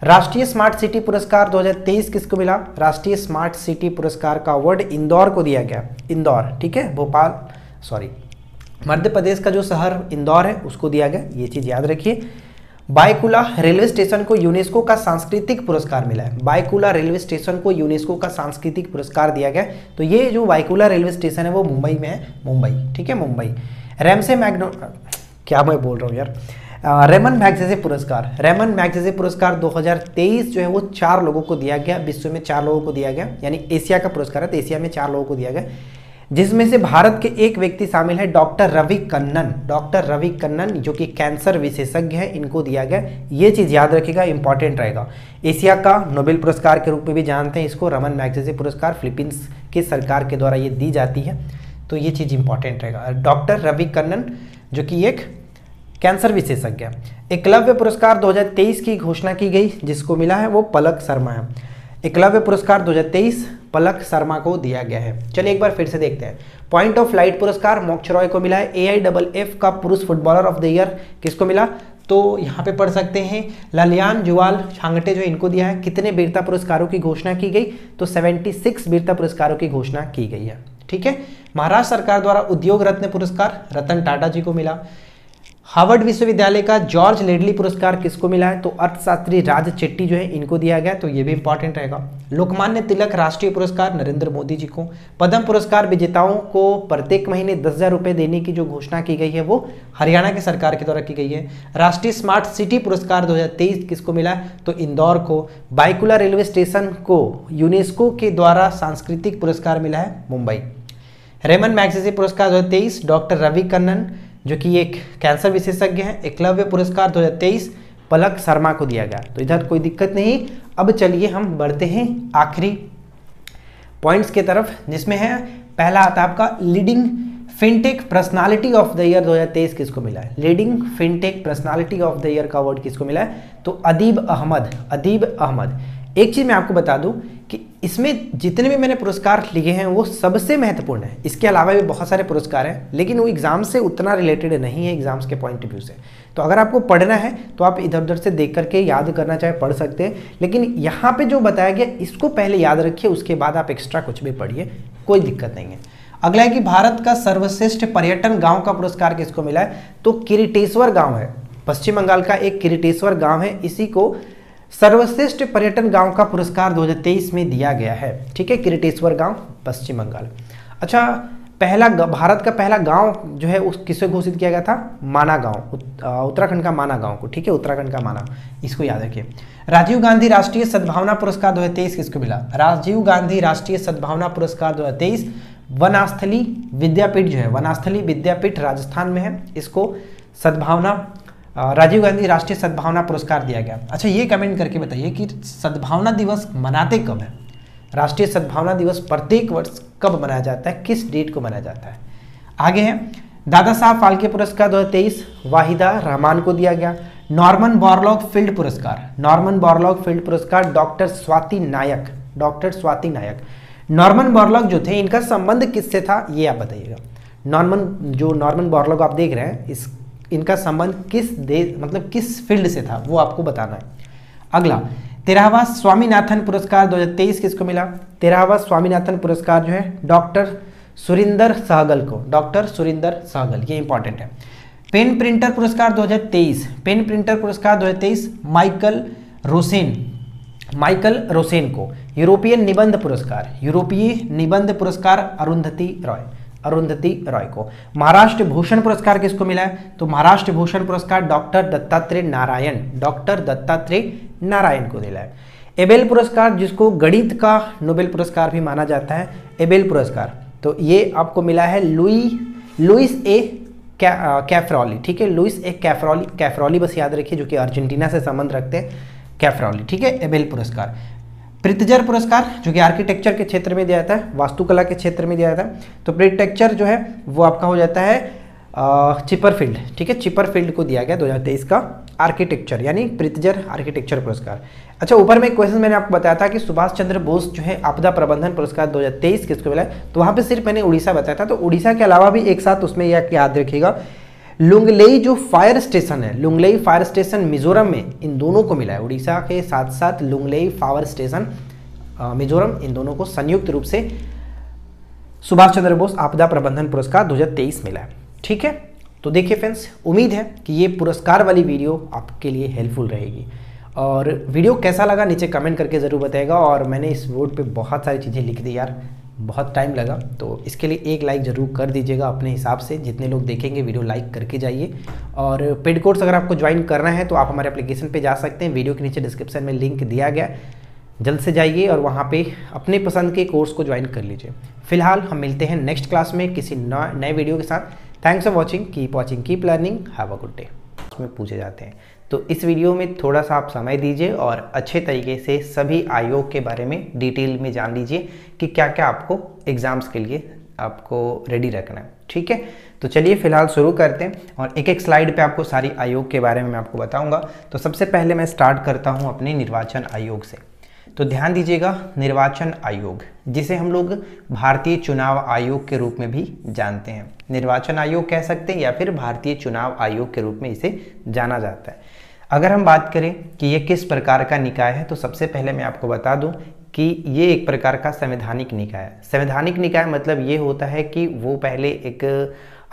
राष्ट्रीय स्मार्ट सिटी पुरस्कार 2023 किसको मिला? राष्ट्रीय स्मार्ट सिटी पुरस्कार का अवार्ड इंदौर को दिया गया। इंदौर, ठीक है? भोपाल सॉरी मध्य प्रदेश का जो शहर इंदौर है, उसको दिया गया। ये चीज़ याद रखिए। बायकुला रेलवे स्टेशन को यूनेस्को का सांस्कृतिक पुरस्कार मिला है। बायकुला रेलवे स्टेशन को यूनेस्को का सांस्कृतिक पुरस्कार दिया गया तो ये जो बायकुला रेलवे स्टेशन है, वो मुंबई में है। मुंबई, ठीक है? मुंबई। रेमसे मैग्नो क्या मैं बोल रहा हूँ यार? रेमन मैगजेजे पुरस्कार। रेमन मैगजेजे पुरस्कार 2023 जो है, वो चार लोगों को दिया गया। विश्व में चार लोगों को दिया गया। यानी एशिया का पुरस्कार है तो एशिया में चार लोगों को दिया गया। जिसमें से भारत के एक व्यक्ति शामिल है डॉक्टर रवि कन्नन डॉक्टर रवि कन्नन जो कि कैंसर विशेषज्ञ है, इनको दिया गया। ये चीज़ याद रखेगा इंपॉर्टेंट रहेगा। एशिया का नोबेल पुरस्कार के रूप में भी जानते हैं इसको। रमन मैगजेसे पुरस्कार फिलीपींस की सरकार के द्वारा ये दी जाती है। तो ये चीज़ इंपॉर्टेंट रहेगा। डॉक्टर रवि कन्नन जो कि एक कैंसर विशेषज्ञ है, एकलव्य पुरस्कार 2023 की घोषणा की गई, जिसको मिला है वो पलक शर्मा है। एकलव्य पुरस्कार 2023 पलक शर्मा को दिया गया है। चलिए एक बार फिर से देखते हैं। पॉइंट ऑफ़ लाइट पुरस्कार मोक्ष रॉय को मिला है। ए आई डबल एफ़ का पुरुष फुटबॉलर ऑफ़ द ईयर किसको मिला? तो यहाँ पे पढ़ सकते हैं। ललियान जुवाल छांगटे जो इनको दिया है, कितने वीरता पुरस्कारों की घोषणा की गई? तो 76 वीरता पुरस्कारों की घोषणा की गई है। ठीक है? महाराष्ट्र सरकार द्वारा उद्योग रत्न पुरस्कार रतन टाटा जी को मिला। हार्वर्ड विश्वविद्यालय का जॉर्ज लेडली पुरस्कार किसको मिला है? तो अर्थशास्त्री राज चेट्टी जो है, इनको दिया गया। तो ये भी इंपॉर्टेंट रहेगा। लोकमान्य तिलक राष्ट्रीय पुरस्कार नरेंद्र मोदी जी को। पद्म पुरस्कार विजेताओं को प्रत्येक महीने दस हज़ार रुपये देने की जो घोषणा की गई है, वो हरियाणा की सरकार के द्वारा की गई है। राष्ट्रीय स्मार्ट सिटी पुरस्कार 2023 किसको मिला? तो इंदौर को। बाइकुला रेलवे स्टेशन को यूनेस्को के द्वारा सांस्कृतिक पुरस्कार मिला है, मुंबई। रेमन मैग्सेसी पुरस्कार दो डॉक्टर रवि कन्नन जो कि एक कैंसर विशेषज्ञ हैं, एकलव्य पुरस्कार 2023 पलक शर्मा को दिया गया। तो इधर कोई दिक्कत नहीं। अब चलिए हम बढ़ते हैं आखिरी पॉइंट्स के तरफ़, जिसमें है, पहला आता आपका leading fintech personality of the year 2023 किसको मिला है? Leading fintech personality of the year का अवार्ड किसको मिला है? तो अदीब अहमद अदीब अहमद। एक चीज़ मैं आपको बता दूँ कि इसमें जितने भी मैंने पुरस्कार लिखे हैं, वो सबसे महत्वपूर्ण है। इसके अलावा भी बहुत सारे पुरस्कार हैं, लेकिन वो एग्ज़ाम से उतना रिलेटेड नहीं है, एग्ज़ाम्स के पॉइंट ऑफ़ व्यू से। तो अगर आपको पढ़ना है तो आप इधर उधर से देख करके याद करना चाहे, पढ़ सकते हैं। लेकिन यहाँ पे जो बताया गया, इसको पहले याद रखिए, उसके बाद आप एक्स्ट्रा कुछ भी पढ़िए, कोई दिक्कत नहीं है। अगला है कि भारत का सर्वश्रेष्ठ पर्यटन गाँव का पुरस्कार किसको मिला है? तो किरीटेश्वर गाँव है। पश्चिम बंगाल का एक किरीटेश्वर गाँव है, इसी को सर्वश्रेष्ठ पर्यटन गाँव का पुरस्कार 2023 में दिया गया है। ठीक है, किरटेश्वर गाँव, पश्चिम बंगाल। अच्छा पहला भारत का पहला गाँव जो है, उस किसे घोषित किया गया था? माना गाँव उत्तराखंड का माना गाँव को। ठीक है, उत्तराखंड का माना। इसको याद रखिए। राजीव गांधी राष्ट्रीय सद्भावना पुरस्कार 2023 किसको मिला? राजीव गांधी राष्ट्रीय सद्भावना पुरस्कार 2023 वनास्थली विद्यापीठ जो है, वनास्थली विद्यापीठ राजस्थान में है। इसको सद्भावना राजीव गांधी राष्ट्रीय सद्भावना पुरस्कार दिया गया। अच्छा ये कमेंट करके बताइए कि सद्भावना दिवस मनाते कब है? राष्ट्रीय सद्भावना दिवस प्रत्येक वर्ष कब मनाया जाता है? किस डेट को मनाया जाता है? आगे है। दादा साहब फाल्के पुरस्कार 2023 वाहिदा रहमान को दिया गया। नॉर्मन बॉर्लॉग फ़ील्ड पुरस्कार। नॉर्मन बॉर्लॉग फ़ील्ड पुरस्कार doctor Swati Nayak, doctor Swati Nayak. Norman Borlaug जो थे, इनका संबंध किससे था, ये आप बताइएगा। नॉर्मन, जो नॉर्मन बॉर्लॉग आप देख रहे हैं, इस इनका संबंध किस देश मतलब किस फ़ील्ड से था, वो आपको बताना है। अगला, तेरहवा स्वामीनाथन पुरस्कार 2023 किसको मिला? तेरहवा स्वामीनाथन पुरस्कार जो है, डॉक्टर सुरिंदर सहगल को, डॉक्टर सुरिंदर सहगल ये इंपॉर्टेंट है। पेन प्रिंटर पुरस्कार 2023 पेन प्रिंटर पुरस्कार 2023 माइकल रोसेन माइकल रोसेन को यूरोपियन निबंध पुरस्कार, यूरोपीय निबंध पुरस्कार अरुंधति रॉय। अरुंधति रॉय को। महाराष्ट्र भूषण पुरस्कार किसको मिला है? तो महाराष्ट्र भूषण पुरस्कार डॉक्टर दत्तात्रेय नारायण, डॉक्टर दत्तात्रेय नारायण को मिला है। एबेल पुरस्कार, जिसको गणित का नोबेल पुरस्कार भी माना जाता है, एबेल पुरस्कार। तो ये आपको मिला है लुई लुइस ए कैफ्रॉली, ठीक है? लुइस ए कैफ्रॉली कैफ्रॉली बस याद रखिए, जो कि अर्जेंटीना से संबंध रखते हैं। कैफ्रॉली, ठीक है? एबेल पुरस्कार। प्रितजर पुरस्कार, जो कि आर्किटेक्चर के क्षेत्र में दिया जाता है, वास्तुकला के क्षेत्र में दिया जाता है। तो प्रिटेक्चर जो है, वो आपका हो जाता है चिपर फ़ील्ड ठीक है? चिपर फ़ील्ड को दिया गया दो हज़ार तेईस का आर्किटेक्चर यानी प्रितजर आर्किटेक्चर पुरस्कार। अच्छा ऊपर में एक क्वेश्चन मैंने आपको बताया था कि सुभाष चंद्र बोस जो है, आपदा प्रबंधन पुरस्कार 2023 किसको मिला है? तो वहाँ पे सिर्फ़ मैंने उड़ीसा बताया था तो उड़ीसा के अलावा भी एक साथ उसमें यह याद रखिएगा लुंगलेई जो फायर स्टेशन है, लुंगलेई फायर स्टेशन मिजोरम में इन दोनों को मिला है। उड़ीसा के साथ साथ लुंगलेई फायर स्टेशन मिजोरम इन दोनों को संयुक्त रूप से सुभाष चंद्र बोस आपदा प्रबंधन पुरस्कार 2023 मिला है। ठीक है? तो देखिए फ्रेंड्स उम्मीद है कि ये पुरस्कार वाली वीडियो आपके लिए हेल्पफुल रहेगी। और वीडियो कैसा लगा नीचे कमेंट करके ज़रूर बताएगा। और मैंने इस बोर्ड पे बहुत सारी चीज़ें लिख दी यार। बहुत टाइम लगा तो इसके लिए एक लाइक ज़रूर कर दीजिएगा अपने हिसाब से। जितने लोग देखेंगे वीडियो लाइक करके जाइए। और पेड कोर्स अगर आपको ज्वाइन करना है तो आप हमारे एप्लीकेशन पे जा सकते हैं। वीडियो के नीचे डिस्क्रिप्शन में लिंक दिया गया जल्द से जाइए और वहाँ पे अपने पसंद के कोर्स को ज्वाइन कर लीजिए। फ़िलहाल हम मिलते हैं नेक्स्ट क्लास में किसी नए वीडियो के साथ। Thanks for watching keep watching keep learning have a good day उसमें पूछे जाते हैं तो इस वीडियो में थोड़ा सा आप समय दीजिए और अच्छे तरीके से सभी आयोग के बारे में डिटेल में जान लीजिए कि क्या क्या आपको एग्ज़ाम्स के लिए आपको रेडी रखना है। ठीक है? तो चलिए फ़िलहाल शुरू करते हैं और एक एक स्लाइड पे आपको सारी आयोग के बारे में मैं आपको बताऊँगा। तो सबसे पहले मैं स्टार्ट करता हूँ अपने निर्वाचन आयोग से। तो ध्यान दीजिएगा निर्वाचन आयोग, जिसे हम लोग भारतीय चुनाव आयोग के रूप में भी जानते हैं। निर्वाचन आयोग कह सकते हैं या फिर भारतीय चुनाव आयोग के रूप में इसे जाना जाता है। अगर हम बात करें कि ये किस प्रकार का निकाय है तो सबसे पहले मैं आपको बता दूँ कि ये एक प्रकार का संवैधानिक निकाय है। संवैधानिक निकाय मतलब ये होता है कि वो पहले एक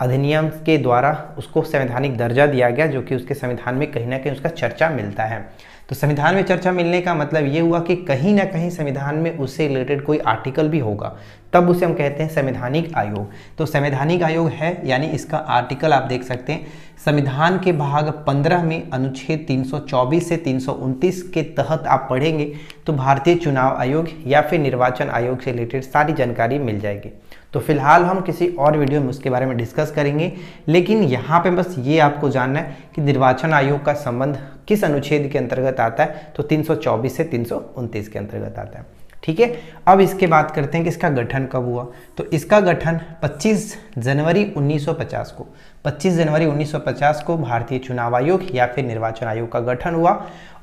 अधिनियम के द्वारा उसको संवैधानिक दर्जा दिया गया, जो कि उसके संविधान में कहीं ना कहीं उसका चर्चा मिलता है। तो संविधान में चर्चा मिलने का मतलब ये हुआ कि कहीं ना कहीं संविधान में उससे रिलेटेड कोई आर्टिकल भी होगा। तब उसे हम कहते हैं संवैधानिक आयोग। तो संवैधानिक आयोग है, यानी इसका आर्टिकल आप देख सकते हैं। संविधान के भाग 15 में अनुच्छेद 324 से 329 के तहत आप पढ़ेंगे तो भारतीय चुनाव आयोग या फिर निर्वाचन आयोग से रिलेटेड सारी जानकारी मिल जाएगी। तो फ़िलहाल हम किसी और वीडियो में उसके बारे में डिस्कस करेंगे। लेकिन यहाँ पे बस ये आपको जानना है कि निर्वाचन आयोग का संबंध किस अनुच्छेद के अंतर्गत आता है? तो 324 से 329 के अंतर्गत आता है। ठीक है? अब इसके बात करते हैं कि इसका गठन कब हुआ? तो इसका गठन 25 जनवरी 1950 को 25 जनवरी 1950 को भारतीय चुनाव आयोग या फिर निर्वाचन आयोग का गठन हुआ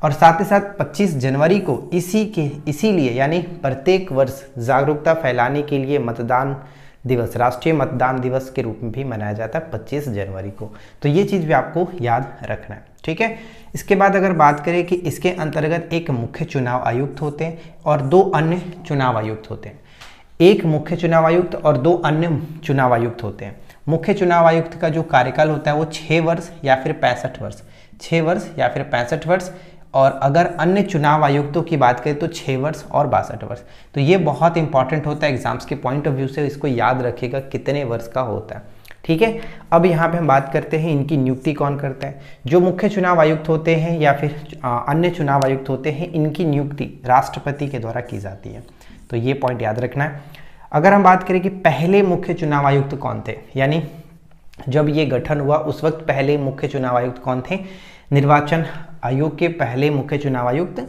और साथ ही साथ 25 जनवरी को इसी के, इसीलिए यानी प्रत्येक वर्ष जागरूकता फैलाने के लिए मतदान दिवस, राष्ट्रीय मतदान दिवस के रूप में भी मनाया जाता है 25 जनवरी को। तो ये चीज़ भी आपको याद रखना है, ठीक है? इसके बाद अगर बात करें कि इसके अंतर्गत एक मुख्य चुनाव आयुक्त होते हैं और दो अन्य चुनाव आयुक्त होते हैं। एक मुख्य चुनाव आयुक्त और दो अन्य चुनाव आयुक्त होते हैं। मुख्य चुनाव आयुक्त का जो कार्यकाल होता है वो छः वर्ष या फिर पैंसठ वर्ष छः वर्ष या फिर पैंसठ वर्ष और अगर अन्य चुनाव आयुक्तों की बात करें तो छः वर्ष और बासठ वर्ष। तो ये बहुत इंपॉर्टेंट होता है एग्ज़ाम्स के पॉइंट ऑफ़ व्यू से, इसको याद रखिएगा कितने वर्ष का होता है। ठीक है? अब यहाँ पे हम बात करते हैं इनकी नियुक्ति कौन करता है। जो मुख्य चुनाव आयुक्त होते हैं या फिर अन्य चुनाव आयुक्त होते हैं, इनकी नियुक्ति राष्ट्रपति के द्वारा की जाती है। तो ये पॉइंट याद रखना है। अगर हम बात करें कि पहले मुख्य चुनाव आयुक्त कौन थे, यानी जब ये गठन हुआ, उस वक्त पहले मुख्य चुनाव आयुक्त कौन थे निर्वाचन आयोग के पहले मुख्य चुनाव आयुक्त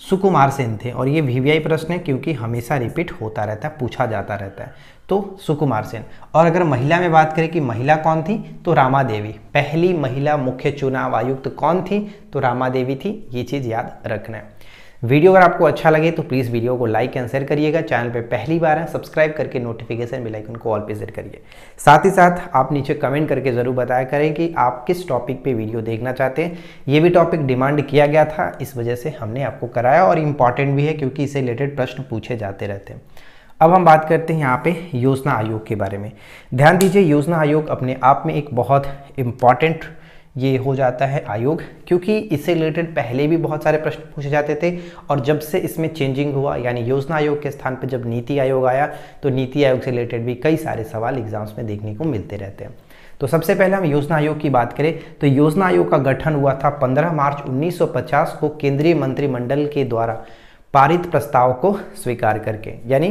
सुकुमार सेन थे और ये वीवीआई प्रश्न है क्योंकि हमेशा रिपीट होता रहता है, पूछा जाता रहता है। तो सुकुमार सेन, और अगर महिला में बात करें कि महिला कौन थी तो रामा देवी पहली महिला मुख्य चुनाव आयुक्त कौन थी तो रामा देवी थी, ये चीज़ याद रखना है। वीडियो अगर आपको अच्छा लगे तो प्लीज़ वीडियो को लाइक एंड शेयर करिएगा। चैनल पे पहली बार है, सब्सक्राइब करके नोटिफिकेशन बेल आइकन को ऑल पे सेट करिए। साथ ही साथ आप नीचे कमेंट करके ज़रूर बताया करें कि आप किस टॉपिक पे वीडियो देखना चाहते हैं। ये भी टॉपिक डिमांड किया गया था, इस वजह से हमने आपको कराया और इंपॉर्टेंट भी है क्योंकि इससे रिलेटेड प्रश्न पूछे जाते रहते हैं। अब हम बात करते हैं यहाँ पे योजना आयोग के बारे में। ध्यान दीजिए, योजना आयोग अपने आप में एक बहुत इंपॉर्टेंट ये हो जाता है आयोग, क्योंकि इससे रिलेटेड पहले भी बहुत सारे प्रश्न पूछे जाते थे और जब से इसमें चेंजिंग हुआ, यानी योजना आयोग के स्थान पर जब नीति आयोग आया तो नीति आयोग से रिलेटेड भी कई सारे सवाल एग्ज़ाम्स में देखने को मिलते रहते हैं। तो सबसे पहले हम योजना आयोग की बात करें। तो योजना आयोग का गठन हुआ था 15 मार्च 1950 को केंद्रीय मंत्रिमंडल के द्वारा पारित प्रस्ताव को स्वीकार करके, यानी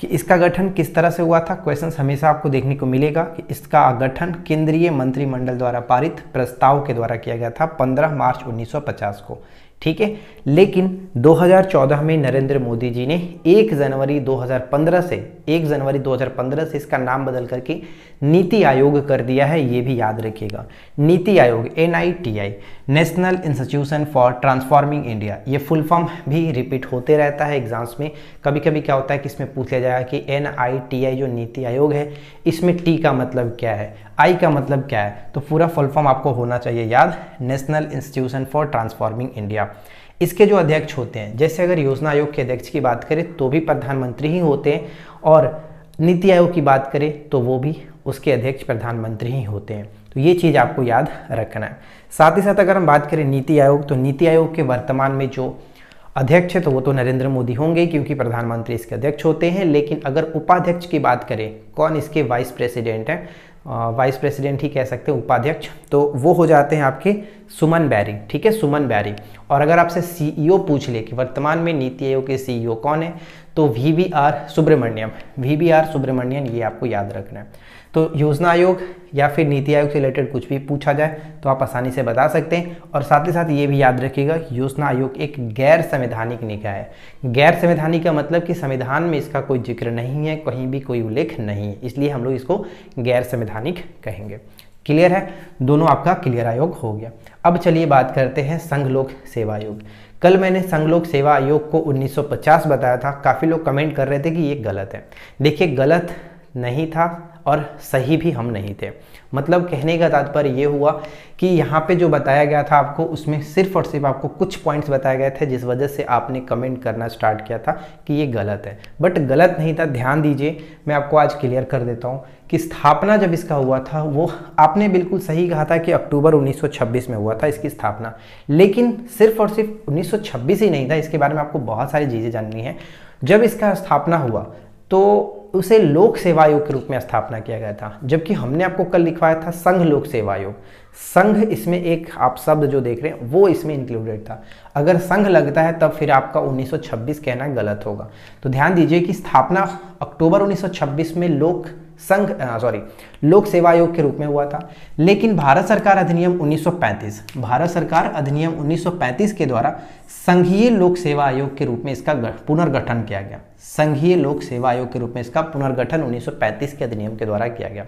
कि इसका गठन किस तरह से हुआ था? क्वेश्चन हमेशा आपको देखने को मिलेगा कि इसका गठन केंद्रीय मंत्रिमंडल द्वारा पारित प्रस्ताव के द्वारा किया गया था 15 मार्च 1950 को। ठीक है? लेकिन 2014 में नरेंद्र मोदी जी ने 1 जनवरी 2015 से 1 जनवरी 2015 से इसका नाम बदल करके नीति आयोग कर दिया है, ये भी याद रखिएगा। NITI Aayog NITI national institution for transforming India ये फुल फॉर्म भी रिपीट होते रहता है एग्ज़ाम्स में। कभी कभी क्या होता है कि इसमें पूछ लिया जाएगा कि NITI जो नीति आयोग है, इसमें टी का मतलब क्या है आई का मतलब क्या है? तो पूरा फुल फॉर्म आपको होना चाहिए याद national institution for transforming India इसके जो अध्यक्ष होते हैं, जैसे अगर योजना आयोग के अध्यक्ष की बात करें तो भी प्रधानमंत्री ही होते हैं, और नीति आयोग की बात करें तो वो भी उसके अध्यक्ष प्रधानमंत्री ही होते हैं। तो ये चीज़ आपको याद रखना है। साथ ही साथ अगर हम बात करें नीति आयोग तो नीति आयोग के वर्तमान में जो अध्यक्ष है तो वो तो नरेंद्र मोदी होंगे, क्योंकि प्रधानमंत्री इसके अध्यक्ष होते हैं। लेकिन अगर उपाध्यक्ष की बात करें, कौन इसके वाइस प्रेसिडेंट हैं? वाइस प्रेसिडेंट ही कह सकते हैं उपाध्यक्ष। तो वो हो जाते हैं आपके सुमन बैरी, ठीक है? सुमन बैरी। और अगर आपसे सीईओ e पूछ ले कि वर्तमान में नीति आयोग के सीईओ e कौन है तो V V R Subrahmanyam. V V R Subrahmanyam, ये आपको याद रखना है। तो योजना आयोग या फिर नीति आयोग से रिलेटेड कुछ भी पूछा जाए तो आप आसानी से बता सकते हैं। और साथ ही साथ ये भी याद रखिएगा, योजना आयोग एक गैर संवैधानिक निकाय है। गैर संवैधानिक का मतलब कि संविधान में इसका कोई ज़िक्र नहीं है, कहीं भी कोई उल्लेख नहीं है। इसलिए हम लोग इसको गैर संवैधानिक कहेंगे। क्लियर है? दोनों आपका क्लियर आयोग हो गया। अब चलिए बात करते हैं संघ लोक सेवा आयोग। कल मैंने संघ लोक सेवा आयोग को 1950 बताया था। काफ़ी लोग कमेंट कर रहे थे कि ये गलत है। देखिए, गलत नहीं था और सही भी हम नहीं थे। मतलब कहने का तात्पर्य ये हुआ कि यहाँ पे जो बताया गया था आपको, उसमें सिर्फ़ और सिर्फ़ आपको कुछ पॉइंट्स बताए गए थे, जिस वजह से आपने कमेंट करना स्टार्ट किया था कि ये गलत है। बट गलत नहीं था, ध्यान दीजिए, मैं आपको आज क्लियर कर देता हूँ कि स्थापना जब इसका हुआ था, वो आपने बिल्कुल सही कहा था कि अक्टूबर 1926 में हुआ था इसकी स्थापना। लेकिन सिर्फ़ और सिर्फ़ 1926 ही नहीं था, इसके बारे में आपको बहुत सारी चीज़ें जाननी है। जब इसका स्थापना हुआ तो उसे लोक सेवा आयोग के रूप में स्थापना किया गया था, जबकि हमने आपको कल लिखवाया था संघ लोक सेवा आयोग। संघ इसमें एक आप शब्द जो देख रहे हैं, वो इसमें इंक्लूडेड था। अगर संघ लगता है, तब फिर आपका 1926 कहना गलत होगा। तो ध्यान दीजिए कि स्थापना अक्टूबर 1926 में लोक संघ सॉरी लोक सेवा आयोग के रूप में हुआ था। लेकिन भारत सरकार अधिनियम 1935 भारत सरकार अधिनियम 1935 के द्वारा संघीय लोक सेवा आयोग के रूप में इसका पुनर्गठन किया गया। संघीय लोक सेवा आयोग के रूप में इसका पुनर्गठन 1935 के अधिनियम के द्वारा किया गया।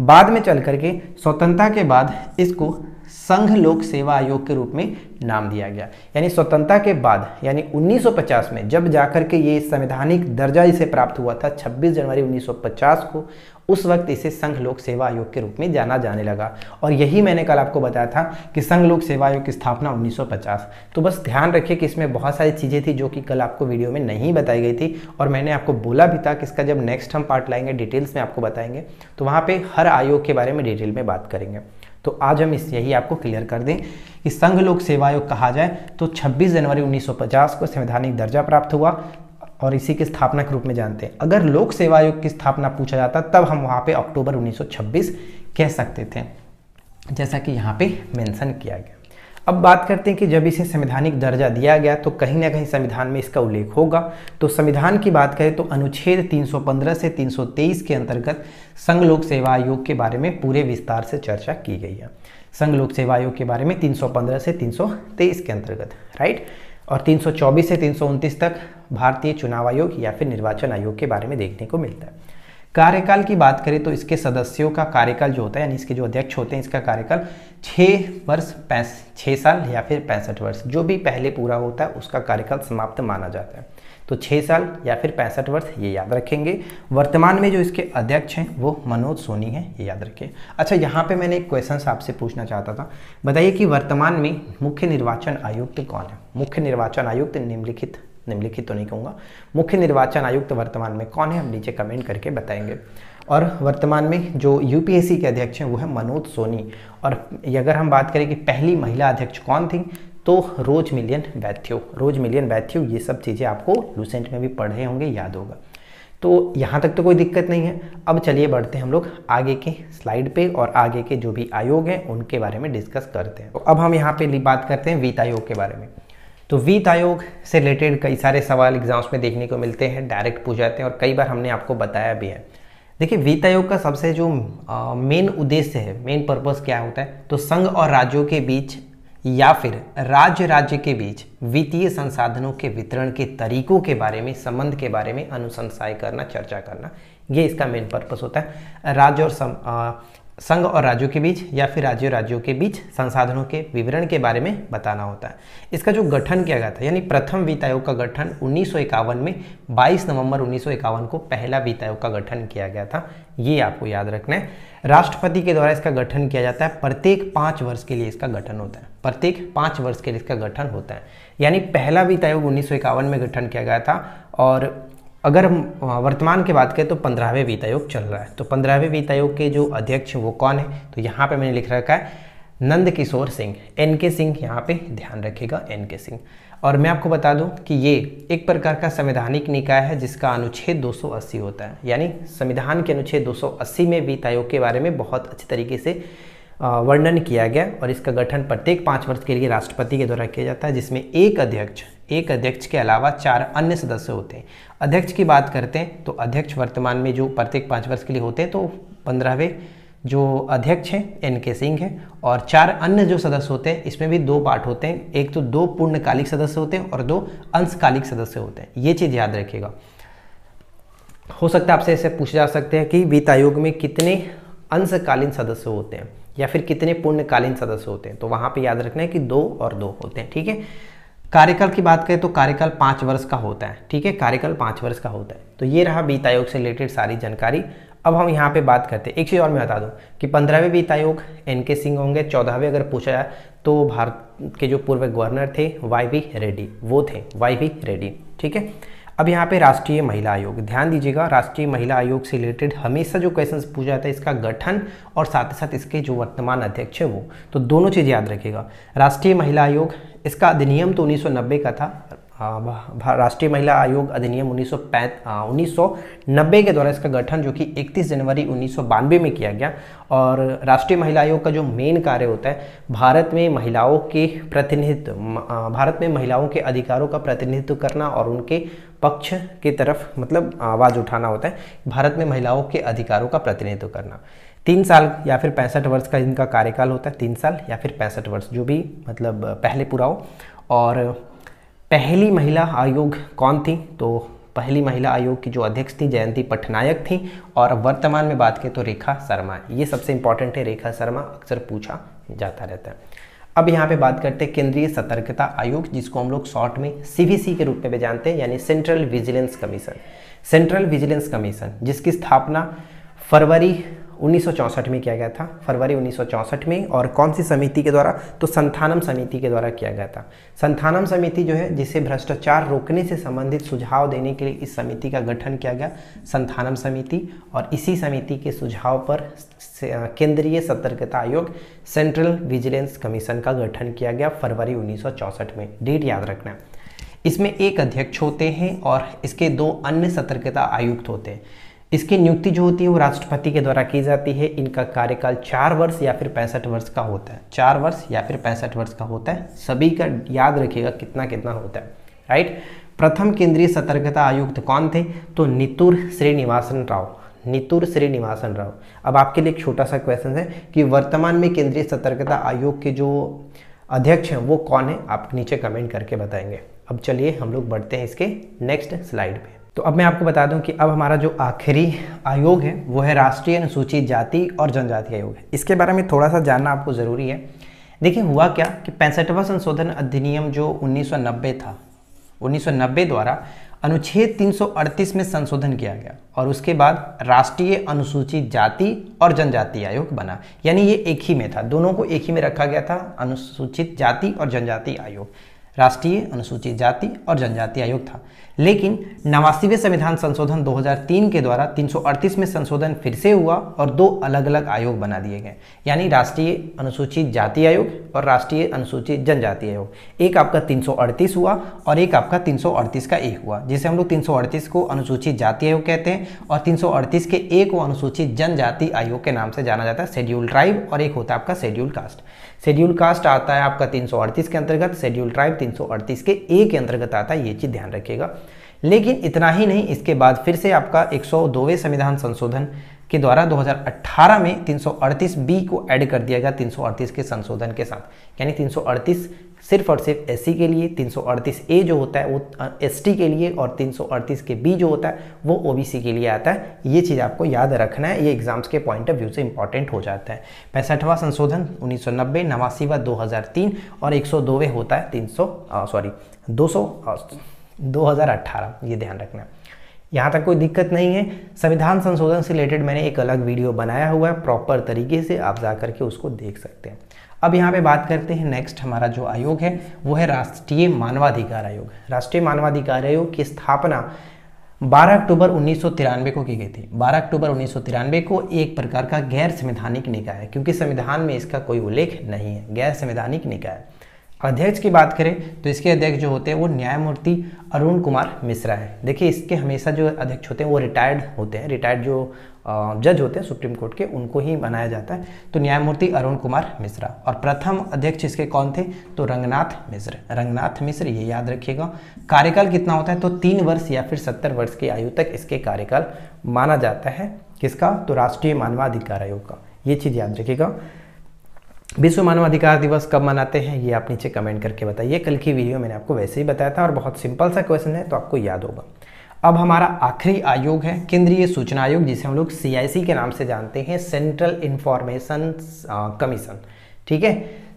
बाद में चल करके स्वतंत्रता के बाद इसको संघ लोक सेवा आयोग के रूप में नाम दिया गया। यानी स्वतंत्रता के बाद, यानी 1950 में, जब जाकर के ये संवैधानिक दर्जा इसे प्राप्त हुआ था 26 जनवरी 1950 को, उस वक्त इसे संघ लोक सेवा आयोग के रूप में जाना जाने लगा। और यही मैंने कल आपको बताया था कि संघ लोक सेवा आयोग की स्थापना 1950 तो बस ध्यान रखिए कि इसमें बहुत सारी चीज़ें थी जो कि कल आपको वीडियो में नहीं बताई गई थी, और मैंने आपको बोला भी था कि इसका जब नेक्स्ट हम पार्ट लाएँगे, डिटेल्स में आपको बताएँगे तो वहाँ पर हर आयोग के बारे में डिटेल में बात करेंगे। तो आज हम इस यही आपको क्लियर कर दें कि संघ लोक सेवा आयोग कहा जाए तो 26 जनवरी 1950 को संवैधानिक दर्जा प्राप्त हुआ और इसी की स्थापना के रूप में जानते हैं। अगर लोक सेवा आयोग की स्थापना पूछा जाता तब हम वहाँ पर अक्टूबर 1926 कह सकते थे, जैसा कि यहाँ पर मेंशन किया गया। अब बात करते हैं कि जब इसे संवैधानिक दर्जा दिया गया तो कहीं ना कहीं संविधान में इसका उल्लेख होगा। तो संविधान की बात करें तो अनुच्छेद 315 से 323 के अंतर्गत संघ लोक सेवा आयोग के बारे में पूरे विस्तार से चर्चा की गई है। संघ लोक सेवा आयोग के बारे में 315 से 323 के अंतर्गत, राइट? और 324 से तीन सौ उनतीस तक भारतीय चुनाव आयोग या फिर निर्वाचन आयोग के बारे में देखने को मिलता है। कार्यकाल की बात करें तो इसके सदस्यों का कार्यकाल जो होता है, यानी इसके जो अध्यक्ष होते हैं, इसका कार्यकाल छः वर्ष, पैंस छः साल या फिर पैंसठ वर्ष, जो भी पहले पूरा होता है, उसका कार्यकाल समाप्त माना जाता है। तो छः साल या फिर पैंसठ वर्ष, ये याद रखेंगे। वर्तमान में जो इसके अध्यक्ष हैं, वो मनोज सोनी हैं, ये याद रखें। अच्छा यहाँ पे मैंने एक क्वेश्चन आपसे पूछना चाहता था। बताइए कि वर्तमान में मुख्य निर्वाचन आयुक्त कौन है? मुख्य निर्वाचन आयुक्त निम्नलिखित निम्नलिखित तो नहीं कहूँगा। मुख्य निर्वाचन आयुक्त वर्तमान में कौन है? हम नीचे कमेंट करके बताएँगे। और वर्तमान में जो यूपीएससी के अध्यक्ष हैं, वो है मनोज सोनी। और अगर हम बात करें कि पहली महिला अध्यक्ष कौन थी तो रोज मिलियन वैथ्यो रोज मिलियन वैथ्यो ये सब चीज़ें आपको लूसेंट में भी पढ़े होंगे, याद होगा। तो यहाँ तक तो कोई दिक्कत नहीं है। अब चलिए बढ़ते हैं हम लोग आगे के स्लाइड पे और आगे के जो भी आयोग हैं, उनके बारे में डिस्कस करते हैं। तो अब हम यहाँ पे बात करते हैं वित्त आयोग के बारे में। तो वित्त आयोग से रिलेटेड कई सारे सवाल एग्ज़ाम्स में देखने को मिलते हैं डायरेक्ट पूछ जाते हैं और कई बार हमने आपको बताया भी है। देखिए वित्त आयोग का सबसे जो मेन उद्देश्य है मेन पर्पस क्या होता है? तो संघ और राज्यों के बीच या फिर राज्य राज्य के बीच वित्तीय संसाधनों के वितरण के तरीकों के बारे में संबंध के बारे में अनुसंसाय करना चर्चा करना ये इसका मेन पर्पस होता है। राज्य और सम, आ, संघ और राज्यों के बीच या फिर राज्य राज्यों के बीच संसाधनों के विवरण के बारे में बताना होता है। इसका जो गठन किया गया था, यानी प्रथम वित्त आयोग का गठन उन्नीस सौ इक्यावन में 22 नवंबर उन्नीस सौ इक्यावन को पहला वित्त आयोग का गठन किया गया था। ये आपको याद रखना है। राष्ट्रपति के द्वारा इसका गठन किया जाता है। प्रत्येक पाँच वर्ष के लिए इसका गठन होता है। प्रत्येक पाँच वर्ष के लिए इसका गठन होता है। यानी पहला वित्त आयोग उन्नीस सौ इक्यावन में गठन किया गया था और अगर हम वर्तमान की बात करें तो पंद्रहवें वित्त आयोग चल रहा है। तो पंद्रहवें वित्त आयोग के जो अध्यक्ष वो कौन है? तो यहाँ पे मैंने लिख रखा है नंद किशोर सिंह। एन के सिंह यहाँ पे ध्यान रखिएगा, एन के सिंह। और मैं आपको बता दूँ कि ये एक प्रकार का संवैधानिक निकाय है जिसका अनुच्छेद 280 होता है। यानी संविधान के अनुच्छेद 280 में वित्त आयोग के बारे में बहुत अच्छे तरीके से वर्णन किया गया और इसका गठन प्रत्येक पाँच वर्ष के लिए राष्ट्रपति के द्वारा किया जाता है, जिसमें एक अध्यक्ष एक अध्यक्ष के अलावा चार अन्य सदस्य होते हैं। अध्यक्ष की बात करते हैं तो अध्यक्ष वर्तमान में जो प्रत्येक पाँच वर्ष के लिए होते हैं तो पंद्रहवें जो अध्यक्ष हैं, एन के सिंह हैं, और चार अन्य जो सदस्य होते हैं, इसमें भी दो पार्ट होते हैं। एक तो दो पूर्णकालिक सदस्य होते हैं और दो अंशकालिक सदस्य होते हैं। ये चीज़ याद रखिएगा। हो सकता है आपसे ऐसे पूछे जा सकते हैं कि वित्त आयोग में कितने अंशकालीन सदस्य होते हैं। या फिर कितने पूर्णकालीन सदस्य होते हैं? तो वहाँ पे याद रखना है कि दो और दो होते हैं, ठीक है? कार्यकाल की बात करें तो कार्यकाल पाँच वर्ष का होता है, ठीक है? कार्यकाल पाँच वर्ष का होता है। तो ये रहा वित्त आयोग से रिलेटेड सारी जानकारी। अब हम यहाँ पे बात करते हैं। एक चीज़ और मैं बता दूँ कि पंद्रहवें वित्त आयोग, एन के सिंह होंगे, चौदहवें अगर पूछा जाए तो भारत के जो पूर्व गवर्नर थे, वाई वी रेड्डी, वो थे, वाई वी रेड्डी, ठीक है? अब यहाँ पे राष्ट्रीय महिला आयोग। ध्यान दीजिएगा, राष्ट्रीय महिला आयोग से रिलेटेड हमेशा जो क्वेश्चन पूछा जाता है, इसका गठन और साथ ही साथ इसके जो वर्तमान अध्यक्ष है वो। तो दोनों चीज़ याद रखिएगा। राष्ट्रीय महिला आयोग, इसका अधिनियम तो 1990 का था। राष्ट्रीय महिला आयोग अधिनियम उन्नीस उन्नीस के द्वारा इसका गठन जो कि 31 जनवरी उन्नीस सौ बानबे में किया गया। और राष्ट्रीय महिला आयोग का जो मेन कार्य होता है, भारत में महिलाओं के प्रतिनिधित्व भारत में महिलाओं के अधिकारों का प्रतिनिधित्व करना और उनके पक्ष की तरफ़ मतलब आवाज़ उठाना होता है, भारत में महिलाओं के अधिकारों का प्रतिनिधित्व करना। तीन साल या फिर पैंसठ वर्ष का इनका कार्यकाल होता है, तीन साल या फिर पैंसठ वर्ष, जो भी मतलब पहले पूरा हो। और पहली महिला आयोग कौन थी? तो पहली महिला आयोग की जो अध्यक्ष थी, जयंती पटनायक थी। और वर्तमान में बात करें तो रेखा शर्मा, ये सबसे इंपॉर्टेंट है, रेखा शर्मा अक्सर पूछा जाता रहता है। अब यहाँ पे बात करते हैं केंद्रीय सतर्कता आयोग, जिसको हम लोग शॉर्ट में सीवीसी के रूप में भी जानते हैं, यानी central vigilance commission central vigilance commission जिसकी स्थापना फरवरी 1964 में किया गया था, फरवरी 1964 में, और कौन सी समिति के द्वारा? तो संथानम समिति के द्वारा किया गया था। संथानम समिति जो है, जिसे भ्रष्टाचार रोकने से संबंधित सुझाव देने के लिए इस समिति का गठन किया गया, संथानम समिति, और इसी समिति के सुझाव पर केंद्रीय सतर्कता आयोग, सेंट्रल विजिलेंस कमीशन का गठन किया गया फरवरी उन्नीस में। डेट याद रखना। इसमें एक अध्यक्ष होते हैं, और इसके दो अन्य सतर्कता आयुक्त होते हैं। इसकी नियुक्ति जो होती है वो राष्ट्रपति के द्वारा की जाती है। इनका कार्यकाल चार वर्ष या फिर पैंसठ वर्ष का होता है। चार वर्ष या फिर पैंसठ वर्ष का होता है। सभी का याद रखिएगा कितना कितना होता है। राइट प्रथम केंद्रीय सतर्कता आयुक्त कौन थे? तो नितुर श्रीनिवासन राव। नितुर श्रीनिवासन राव। अब आपके लिए एक छोटा सा क्वेश्चन है कि वर्तमान में केंद्रीय सतर्कता आयोग के जो अध्यक्ष हैं, वो कौन है? आप नीचे कमेंट करके बताएँगे। अब चलिए हम लोग बढ़ते हैं इसके नेक्स्ट स्लाइड पे। तो अब मैं आपको बता दूँ कि अब हमारा जो आखिरी आयोग है, वो है राष्ट्रीय अनुसूचित जाति और जनजाति आयोग है। इसके बारे में थोड़ा सा जानना आपको ज़रूरी है। देखिए, हुआ क्या कि पैंसठवा संशोधन अधिनियम जो 1990 था 1990 द्वारा अनुच्छेद 338 में संशोधन किया गया और उसके बाद राष्ट्रीय अनुसूचित जाति और जनजाति आयोग बना। यानी ये एक ही में था, दोनों को एक ही में रखा गया था, अनुसूचित जाति और जनजाति आयोग। राष्ट्रीय अनुसूचित जाति और जनजाति आयोग था। लेकिन नवासीवें संविधान संशोधन 2003 के द्वारा 338 में संशोधन फिर से हुआ और दो अलग अलग आयोग बना दिए गए, यानी राष्ट्रीय अनुसूचित जाति आयोग और राष्ट्रीय अनुसूचित जनजाति आयोग। एक आपका 338 हुआ और एक आपका 338 का एक हुआ, जिसे हम लोग 338 को अनुसूचित जाति आयोग कहते हैं और 338 के एक को अनुसूचित जनजाति आयोग के नाम से जाना जाता है शेड्यूल ट्राइब और एक होता है आपका शेड्यूल कास्ट शेड्यूल कास्ट आता है आपका 338 के अंतर्गत, शेड्यूल ट्राइब 338 के ए के अंतर्गत आता है, ये चीज़ ध्यान रखिएगा। लेकिन इतना ही नहीं, इसके बाद फिर से आपका एक संविधान संशोधन के द्वारा 2018 में 338 बी को ऐड कर दिया गया 338 के संशोधन के साथ। यानी 338 सिर्फ़ और सिर्फ़ एससी के लिए 338 ए जो होता है, वो एसटी के लिए और 338 के बी जो होता है, वो ओबीसी के लिए आता है। ये चीज़ आपको याद रखना है, ये एग्ज़ाम्स के पॉइंट ऑफ़ व्यू से इंपॉर्टेंट हो जाता है। पैंसठवा संशोधन उन्नीस सौ नब्बे, नवासीवा दो और एक होता है तीन सौ सॉरी दो दो ये ध्यान रखना यहाँ तक कोई दिक्कत नहीं है। संविधान संशोधन से रिलेटेड मैंने एक अलग वीडियो बनाया हुआ है, प्रॉपर तरीके से आप जा करके उसको देख सकते हैं। अब यहाँ पे बात करते हैं नेक्स्ट हमारा जो आयोग है, वो है राष्ट्रीय मानवाधिकार आयोग। राष्ट्रीय मानवाधिकार आयोग की स्थापना 12 अक्टूबर उन्नीस सौ तिरानवे को की गई थी। 12 अक्टूबर उन्नीस सौ तिरानवे को एक प्रकार का गैर संवैधानिक निकाय है, क्योंकि संविधान में इसका कोई उल्लेख नहीं है। गैर संवैधानिक निकाय। अध्यक्ष की बात करें तो इसके अध्यक्ष जो होते हैं वो न्यायमूर्ति अरुण कुमार मिश्रा है। देखिए, इसके हमेशा जो अध्यक्ष होते हैं वो रिटायर्ड होते हैं। रिटायर्ड जो जज होते हैं सुप्रीम कोर्ट के, उनको ही बनाया जाता है। तो न्यायमूर्ति अरुण कुमार मिश्रा। और प्रथम अध्यक्ष इसके कौन थे? तो रंगनाथ मिश्र। रंगनाथ मिश्र, ये याद रखिएगा, कार्यकाल कितना होता है? तो तीन वर्ष या फिर सत्तर वर्ष की आयु तक इसके कार्यकाल माना जाता है। किसका? तो राष्ट्रीय मानवाधिकार आयोग का। ये चीज़ याद रखिएगा। विश्व मानवाधिकार दिवस कब मनाते हैं, ये आप नीचे कमेंट करके बताइए। कल की वीडियो मैंने आपको वैसे ही बताया था और बहुत सिंपल सा क्वेश्चन है तो आपको याद होगा। अब हमारा आखिरी आयोग है, केंद्रीय सूचना आयोग, जिसे हम लोग सीआईसी के नाम से जानते हैं सेंट्रल इन्फॉर्मेशन कमीशन ठीक है?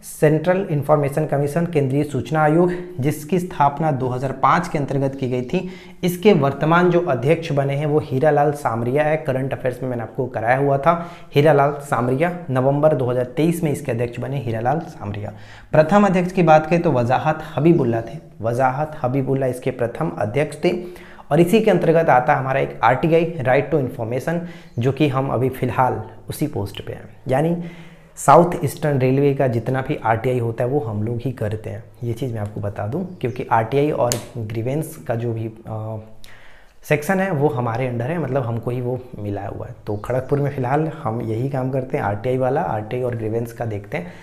सेंट्रल इंफॉर्मेशन कमीशन केंद्रीय सूचना आयोग, जिसकी स्थापना 2005 के अंतर्गत की गई थी, इसके वर्तमान जो अध्यक्ष बने हैं वो हीरालाल सामरिया है। करंट अफेयर्स में मैंने आपको कराया हुआ था। हीरालाल सामरिया, नवंबर 2023 में इसके अध्यक्ष बने हीरालाल सामरिया। प्रथम अध्यक्ष की बात करें तो वजाहत हबीबुल्ला थे। वजाहत हबीबुल्ला इसके प्रथम अध्यक्ष थे। और इसी के अंतर्गत आता हमारा एक आरटीआई, राइट टू इन्फॉर्मेशन जो कि हम अभी फ़िलहाल उसी पोस्ट पे हैं। यानी साउथ ईस्टर्न रेलवे का जितना भी आरटीआई होता है वो हम लोग ही करते हैं। ये चीज़ मैं आपको बता दूँ क्योंकि आरटीआई और ग्रीवेंस का जो भी आ, सेक्शन है वो हमारे अंडर है मतलब हमको ही वो मिला हुआ है। तो खड़गपुर में फ़िलहाल हम यही काम करते हैं आरटीआई वाला आरटीआई और ग्रीवेंस का देखते हैं।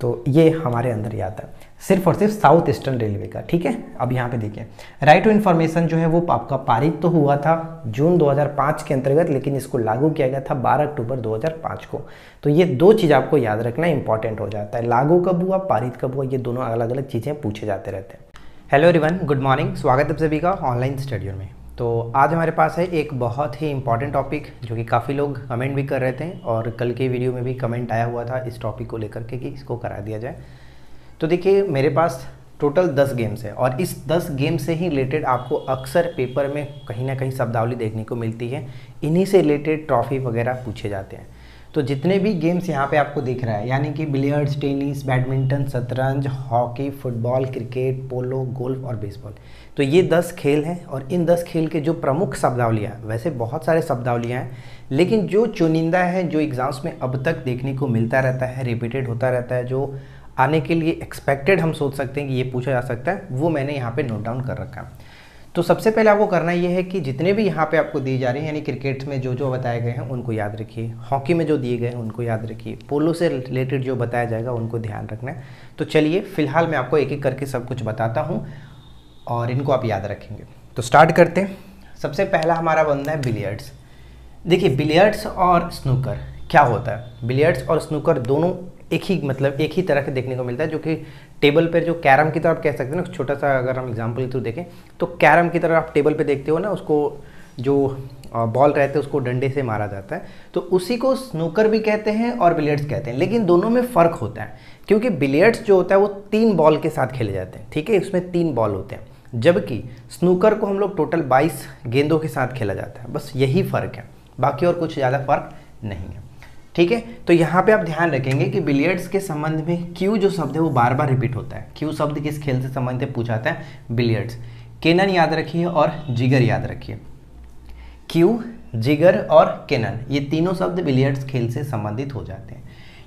तो ये हमारे अंदर ही आता है। सिर्फ़ और सिर्फ़ साउथ ईस्टर्न रेलवे का, ठीक है? अब यहाँ पे देखिए। राइट टू इन्फॉर्मेशन जो है वो आपका पारित तो हुआ था जून 2005 के अंतर्गत, लेकिन इसको लागू किया गया था 12 अक्टूबर 2005 को। तो ये दो चीज़ आपको याद रखना इंपॉर्टेंट हो जाता है। लागू कब हुआ, पारित कब हुआ, ये दोनों अलग अलग चीज़ें पूछे जाते रहते हैं। हेलो एवरीवन गुड मॉर्निंग स्वागत है सभी का ऑनलाइन स्टडियो में। तो आज हमारे पास है एक बहुत ही इंपॉर्टेंट टॉपिक जो कि काफ़ी लोग कमेंट भी कर रहे थे और कल के वीडियो में भी कमेंट आया हुआ था इस टॉपिक को लेकर के कि इसको करा दिया जाए। तो देखिए, मेरे पास टोटल दस गेम्स है और इस दस गेम से ही रिलेटेड आपको अक्सर पेपर में कहीं ना कहीं शब्दावली देखने को मिलती है। इन्हीं से रिलेटेड ट्रॉफी वगैरह पूछे जाते हैं। तो जितने भी गेम्स यहाँ पे आपको दिख रहा है, यानी कि बिलियर्ड्स टेनिस बैडमिंटन शतरंज hockey football cricket polo golf और बेसबॉल तो ये दस खेल हैं और इन दस खेल के जो प्रमुख शब्दावलियाँ, वैसे बहुत सारे शब्दावलियाँ हैं, लेकिन जो चुनिंदा है, जो एग्ज़ाम्स में अब तक देखने को मिलता रहता है रिपीटेड होता रहता है, जो आने के लिए एक्सपेक्टेड हम सोच सकते हैं कि ये पूछा जा सकता है, वो मैंने यहाँ पर नोट डाउन कर रखा है। तो सबसे पहले आपको करना ये है कि जितने भी यहाँ पे आपको दिए जा रहे हैं, यानी क्रिकेट में जो जो बताए गए हैं, उनको याद रखिए। हॉकी में जो दिए गए हैं, उनको याद रखिए। पोलो से रिलेटेड जो बताया जाएगा, उनको ध्यान रखना है। तो चलिए, फ़िलहाल मैं आपको एक एक करके सब कुछ बताता हूँ और इनको आप याद रखेंगे। तो स्टार्ट करते हैं। सबसे पहला हमारा बनना है बिलियर्ड्स देखिए बिलियर्ड्स और स्नूकर क्या होता है? बिलियर्ड्स और स्नूकर दोनों एक ही मतलब एक ही तरह के देखने को मिलता है, जो कि टेबल पर जो कैरम की तरह आप कह सकते हैं ना छोटा सा अगर हम एग्ज़ाम्पल के थ्रू देखें तो कैरम की तरह आप टेबल पर देखते हो ना, उसको जो बॉल रहते हैं, उसको डंडे से मारा जाता है। तो उसी को स्नूकर भी कहते हैं और बिलियर्ड्स कहते हैं। लेकिन दोनों में फ़र्क होता है, क्योंकि बिलियर्ड्स जो होता है, वो तीन बॉल के साथ खेले जाते हैं, ठीक है? इसमें तीन बॉल होते हैं। जबकि स्नूकर को हम लोग टोटल 22 गेंदों के साथ खेला जाता है। बस यही फ़र्क है, बाकी और कुछ ज़्यादा फ़र्क नहीं है। ठीक है? तो यहाँ पे आप ध्यान रखेंगे कि बिलियर्ड्स के संबंध में क्यू जो शब्द है वो बार बार रिपीट होता है। क्यू शब्द किस खेल से संबंधित पूछा जाता है? बिलियर्ड्स केनन याद रखिए और जिगर याद रखिए। क्यू जिगर और केनन ये तीनों शब्द बिलियर्ड्स खेल से संबंधित हो जाते हैं।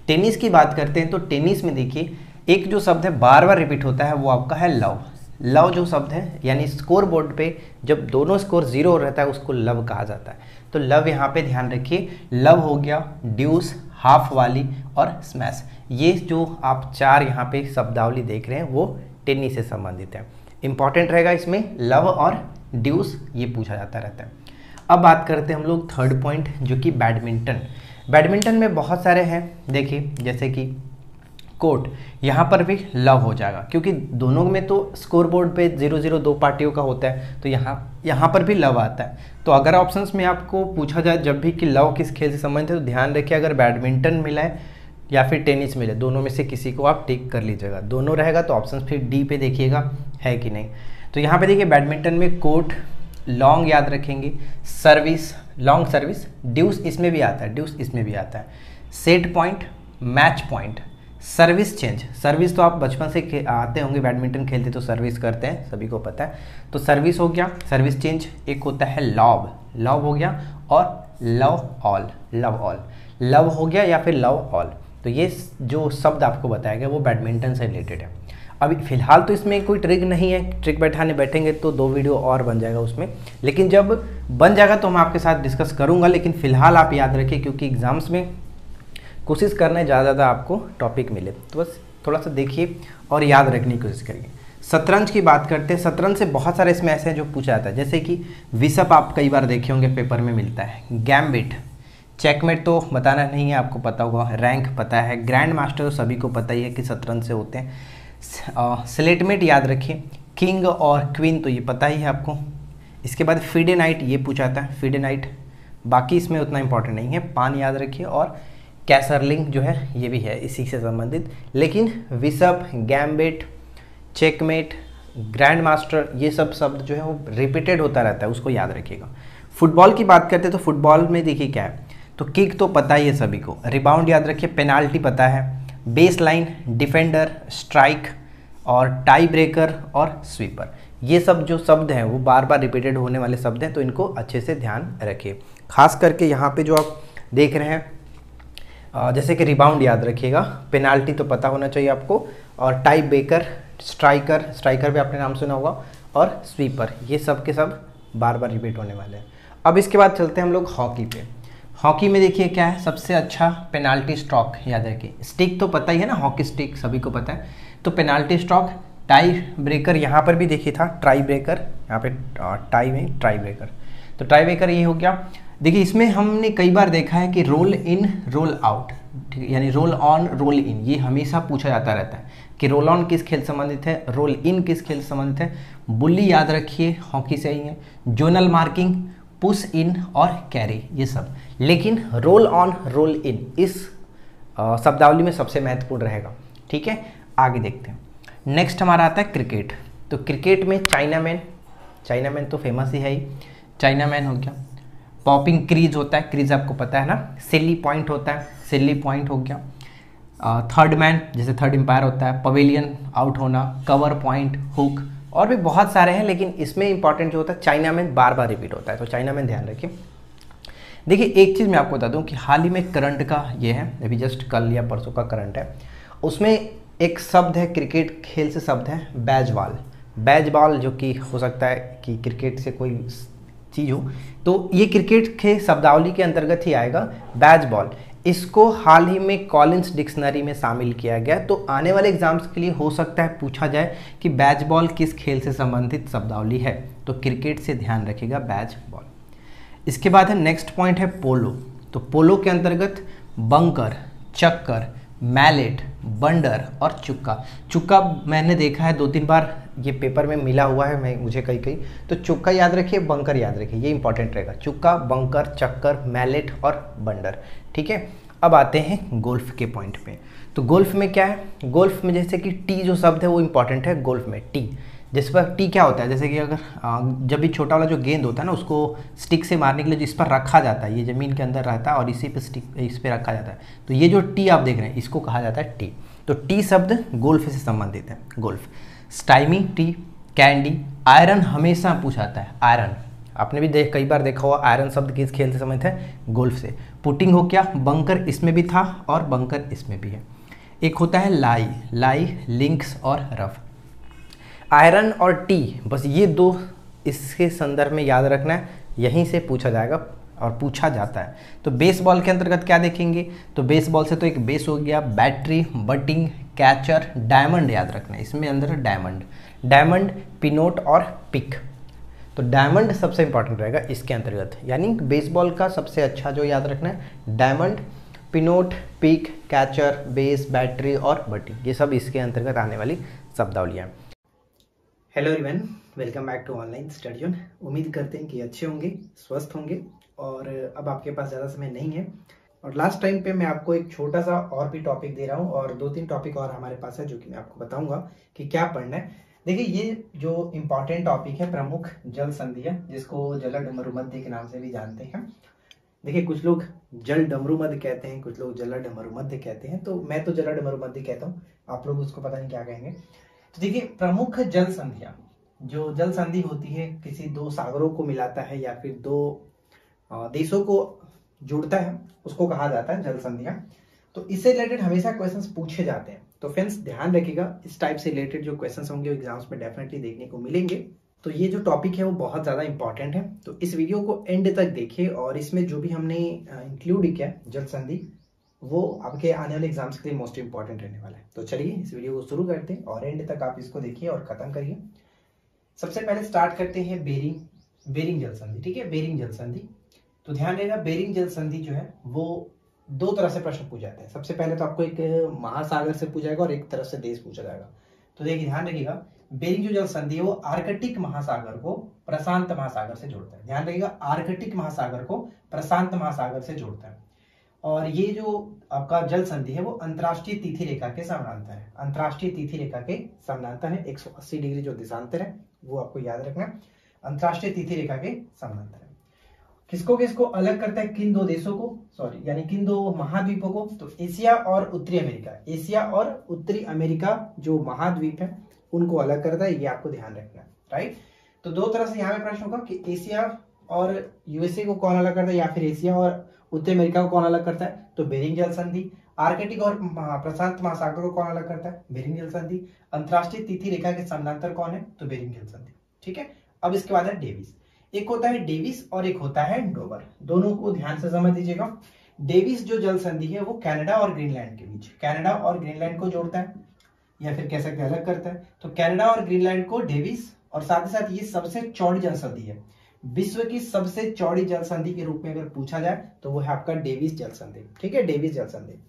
टेनिस की बात करते हैं तो टेनिस में देखिए, एक जो शब्द है बार बार रिपीट होता है वो आपका है लव लव जो शब्द है, यानी स्कोर बोर्ड पे जब दोनों स्कोर ज़ीरो रहता है, उसको लव कहा जाता है। तो लव यहाँ पे ध्यान रखिए। लव हो गया ड्यूस हाफ़ वाली और स्मैश ये जो आप चार यहाँ पे शब्दावली देख रहे हैं, वो टेनी से संबंधित है। इंपॉर्टेंट रहेगा इसमें, लव और ड्यूस ये पूछा जाता रहता है। अब बात करते हैं हम लोग थर्ड पॉइंट जो कि बैडमिंटन बैडमिंटन में बहुत सारे हैं, देखिए, जैसे कि कोर्ट यहाँ पर भी लव हो जाएगा, क्योंकि दोनों में तो स्कोर बोर्ड पे ज़ीरो ज़ीरो दो पार्टियों का होता है तो यहाँ यहाँ पर भी लव आता है। तो अगर ऑप्शंस में आपको पूछा जाए जब भी कि लव किस खेल से संबंधित है तो ध्यान रखिए अगर बैडमिंटन मिला है या फिर टेनिस मिले दोनों में से किसी को आप टिक कर लीजिएगा। दोनों रहेगा तो ऑप्शन फिर डी पे देखिएगा, है कि नहीं? तो यहाँ पे देखिए बैडमिंटन में कोर्ट लॉन्ग याद रखेंगे सर्विस लॉन्ग सर्विस ड्यूस इसमें भी आता है ड्यूस इसमें भी आता है। Set point match point service change. Service तो आप बचपन से आते होंगे, बैडमिंटन खेलते तो सर्विस करते हैं, सभी को पता है। तो सर्विस हो गया, सर्विस चेंज, एक होता है लव। लव हो गया और love all love all. Love हो गया या फिर लव ऑल? तो ये जो शब्द आपको बताया गया, वो बैडमिंटन से रिलेटेड है। अभी फ़िलहाल तो इसमें कोई ट्रिक नहीं है। ट्रिक बैठाने बैठेंगे तो दो वीडियो और बन जाएगा उसमें। लेकिन जब बन जाएगा तो मैं आपके साथ डिस्कस करूँगा, लेकिन फ़िलहाल आप याद रखिए, क्योंकि एग्ज़ाम्स में कोशिश करना है, ज़्यादा ज़्यादा आपको टॉपिक मिले। तो बस थोड़ा सा देखिए और याद रखने की कोशिश करिए। शतरंज की बात करते हैं। शतरंज से बहुत सारे इसमें ऐसे हैं जो पूछा जाता है। जैसे कि विशप आप कई बार देखे होंगे, पेपर में मिलता है। गैम्बिट। चेकमेट तो बताना नहीं है, आपको पता होगा। रैंक पता है। ग्रैंड मास्टर तो सभी को पता ही है कि शतरंज से होते हैं। स्लेटमेट याद रखिए। किंग और क्वीन तो ये पता ही है आपको। इसके बाद फीडे नाइट ये पूछा था फीडे नाइट बाकी इसमें उतना इंपॉर्टेंट नहीं है। पान याद रखिए और कैसरलिंग जो है, ये भी है इसी से संबंधित। लेकिन bishop gambit, checkmate grand master ये सब शब्द जो है वो रिपीटेड होता रहता है, उसको याद रखिएगा। फुटबॉल की बात करते हैं तो फुटबॉल में देखिए क्या है। तो किक तो पता ही है सभी को। रिबाउंड याद रखिए, पेनाल्टी पता है। बेस लाइन डिफेंडर, स्ट्राइक और टाई ब्रेकर और स्वीपर। ये सब जो शब्द हैं, वो बार बार रिपीटेड होने वाले शब्द हैं तो इनको अच्छे से ध्यान रखिए। खास करके यहाँ पे जो आप देख रहे हैं जैसे कि रिबाउंड याद रखिएगा पेनाल्टी तो पता होना चाहिए आपको, और टाई ब्रेकर स्ट्राइकर स्ट्राइकर भी आपने नाम सुना होगा, और स्वीपर ये सब के सब बार बार रिपीट होने वाले हैं। अब इसके बाद चलते हैं हम लोग हॉकी पे। हॉकी में देखिए क्या है, सबसे अच्छा पेनाल्टी स्ट्रोक याद रखिए। स्टिक तो पता ही है ना हॉकी स्टिक सभी को पता है। तो पेनाल्टी स्ट्रोक टाई ब्रेकर यहाँ पर भी देखिए था ट्राई ब्रेकर यहाँ पे टाई में ट्राई ब्रेकर तो ट्राई ब्रेकर ये हो गया। देखिए, इसमें हमने कई बार देखा है कि रोल इन रोल आउट यानी रोल ऑन रोल इन ये हमेशा पूछा जाता रहता है कि रोल ऑन किस खेल संबंधित है रोल इन किस खेल संबंधित है। बुल्ली याद रखिए, हॉकी से ही है जोनल मार्किंग, पुश इन और कैरी, ये सब। लेकिन रोल ऑन रोल इन इस शब्दावली में सबसे महत्वपूर्ण रहेगा, ठीक है? आगे देखते हैं। नेक्स्ट हमारा आता है क्रिकेट। तो क्रिकेट में चाइना मैन चाइना मैन तो फ़ेमस ही है ही। चाइना मैन हो गया। पॉपिंग क्रीज होता है, क्रीज आपको पता है ना? सिल्ली पॉइंट होता है, सिल्ली पॉइंट हो गया। थर्ड मैन, जैसे थर्ड एम्पायर होता है, पवेलियन आउट होना, कवर पॉइंट, हुक, और भी बहुत सारे हैं, लेकिन इसमें इंपॉर्टेंट जो होता है, चाइना में बार बार रिपीट होता है। तो चाइना में ध्यान रखिए। देखिए, एक चीज़ मैं आपको बता दूँ कि हाल ही में करंट का ये है, अभी जस्ट कल या परसों का करंट है, उसमें एक शब्द है, क्रिकेट खेल से शब्द है, बैज बॉल। बैज बॉल जो कि हो सकता है कि क्रिकेट से कोई चीज़ हो। तो ये क्रिकेट के शब्दावली के अंतर्गत ही आएगा, बैज बॉल। इसको हाल ही में कॉलिंस डिक्शनरी में शामिल किया गया। तो आने वाले एग्ज़ाम्स के लिए हो सकता है पूछा जाए कि बैच बॉल किस खेल से संबंधित शब्दावली है। तो क्रिकेट से ध्यान रखिएगा बैच बॉल। इसके बाद है, नेक्स्ट पॉइंट है पोलो। तो पोलो के अंतर्गत बंकर, चक्कर, मैलेट बंडर और चुक्का। चुक्का मैंने देखा है दो तीन बार ये पेपर में मिला हुआ है, मैं मुझे कई कई तो चुक्का याद रखिए बंकर याद रखिए, ये इंपॉर्टेंट रहेगा। चुक्का बंकर चक्कर मैलेट और बंडर। ठीक है? अब आते हैं गोल्फ के पॉइंट पे। तो गोल्फ में क्या है? गोल्फ में जैसे कि टी जो शब्द है, वो इंपॉर्टेंट है गोल्फ में टी जिस पर टी क्या होता है? जैसे कि अगर जब भी छोटा वाला जो गेंद होता है ना, उसको स्टिक से मारने के लिए जिस पर रखा जाता है, ये ज़मीन के अंदर रहता है और इसी पे स्टिक इस पर रखा जाता है। तो ये जो टी आप देख रहे हैं, इसको कहा जाता है टी। तो टी शब्द गोल्फ से संबंधित है, golf. Stymie tee, caddie, iron हमेशा पूछाता है, आयरन। आपने भी देख, कई बार देखा हुआ आयरन शब्द किस खेल से संबंधित है? गोल्फ से। पुटिंग हो क्या? बंकर इसमें भी था और बंकर इसमें भी है। एक होता है लाई लाई, लिंक्स और रफ। आयरन और टी, बस ये दो इसके संदर्भ में याद रखना है। यहीं से पूछा जाएगा और पूछा जाता है। तो बेसबॉल के अंतर्गत क्या देखेंगे? तो बेसबॉल से तो एक बेस हो गया बैटरी बटिंग कैचर डायमंड याद रखना है। इसमें अंदर डायमंड डायमंड पिनोट और पिक तो डायमंड सबसे इंपॉर्टेंट रहेगा इसके अंतर्गत। यानी बेसबॉल का सबसे अच्छा जो याद रखना है डायमंड पिनोट पिक कैचर बेस बैटरी और बटी ये सब इसके अंतर्गत आने वाली शब्दावलियाँ hello everyone welcome back to online study उम्मीद करते हैं कि अच्छे होंगे, स्वस्थ होंगे, और अब आपके पास ज़्यादा समय नहीं है। और लास्ट टाइम पे मैं आपको एक छोटा सा और भी टॉपिक दे रहा हूँ, और दो तीन टॉपिक और हमारे पास है जो कि मैं आपको बताऊँगा कि क्या पढ़ना है। देखिए, ये जो इम्पोर्टेंट टॉपिक है, प्रमुख जल संधिया जिसको जल डमरुमध्य के नाम से भी जानते हैं। देखिए, कुछ लोग जल डमरुमध्य कहते हैं, कुछ लोग जल डमरुमध्य कहते हैं। तो मैं तो जल डमरुमध्य कहता हूँ, आप लोग उसको पता नहीं क्या कहेंगे। तो देखिए, प्रमुख जल संधिया जो जल संधि होती है, किसी दो सागरों को मिलाता है या फिर दो देशों को जुड़ता है, उसको कहा जाता है जल संधिया तो इससे रिलेटेड हमेशा क्वेश्चंस पूछे जाते हैं। तो फ्रेंड्स ध्यान रखिएगा, इस टाइप से रिलेटेड जो क्वेश्चंस होंगे एग्ज़ाम्स में डेफिनेटली देखने को मिलेंगे। तो ये जो टॉपिक है, वो बहुत ज़्यादा इंपॉर्टेंट है। तो इस वीडियो को एंड तक देखिए और इसमें जो भी हमने इंक्लूड किया जल संधि वो आपके आने वाले एग्ज़ाम्स के लिए मोस्ट इंपॉर्टेंट रहने वाला है। तो चलिए, इस वीडियो को शुरू करते हैं और एंड तक आप इसको देखिए और खत्म करिए। सबसे पहले स्टार्ट करते हैं बेरिंग बेरिंग जल संधि, ठीक है? बेरिंग जल संधि। तो ध्यान रहेगा बेरिंग जल संधि जो है, वो दो तरह से प्रश्न पूछा जाते हैं। सबसे पहले तो आपको एक महासागर से पूछा जाएगा और एक तरफ़ से देश पूछा जाएगा। तो देखिए, ध्यान रखिएगा बेरिंग जो जल संधि है, वो आर्कटिक महासागर को प्रशांत महासागर से जोड़ता है। ध्यान रखिएगा आर्कटिक महासागर को प्रशांत महासागर से जोड़ता है। और ये जो आपका जल संधि है, वो अंतरराष्ट्रीय तिथि रेखा के समानांतर है। अंतरराष्ट्रीय तिथि रेखा के समानांतर है 180 डिग्री जो दिशांतर है, वो आपको याद रखना अंतरराष्ट्रीय तिथि रेखा के समानांतर है। किसको किसको अलग करता है? किन दो देशों को सॉरी यानी किन दो महाद्वीपों को? तो एशिया और उत्तरी अमेरिका। एशिया और उत्तरी अमेरिका जो महाद्वीप है, उनको अलग करता है, ये आपको ध्यान रखना है राइट तो दो तरह से यहाँ पे प्रश्न होगा कि एशिया और यूएसए को कौन अलग करता है या फिर एशिया और उत्तरी अमेरिका को कौन अलग करता है? तो बेरिंग जल संधि आर्कटिक और प्रशांत महासागर को कौन अलग करता है? बेरिंग जल संधि अंतरराष्ट्रीय तिथि रेखा के समानांतर कौन है? तो बेरिंग जल संधि ठीक है? अब इसके बाद है डेविस। एक होता है डेविस और एक होता है डोवर। दोनों को ध्यान से समझ दीजिएगा डेविस जो जल संधि है, वो कनाडा और ग्रीनलैंड के बीच कनाडा और ग्रीनलैंड को जोड़ता है, या फिर कह सकते अलग करता है। तो कनाडा और ग्रीनलैंड को डेविस, और साथ ही साथ ये सबसे चौड़ी जल संधि है। विश्व की सबसे चौड़ी जल संधि के रूप में अगर पूछा जाए तो वो है आपका डेविस जल संधि ठीक है? डेविस जल संधि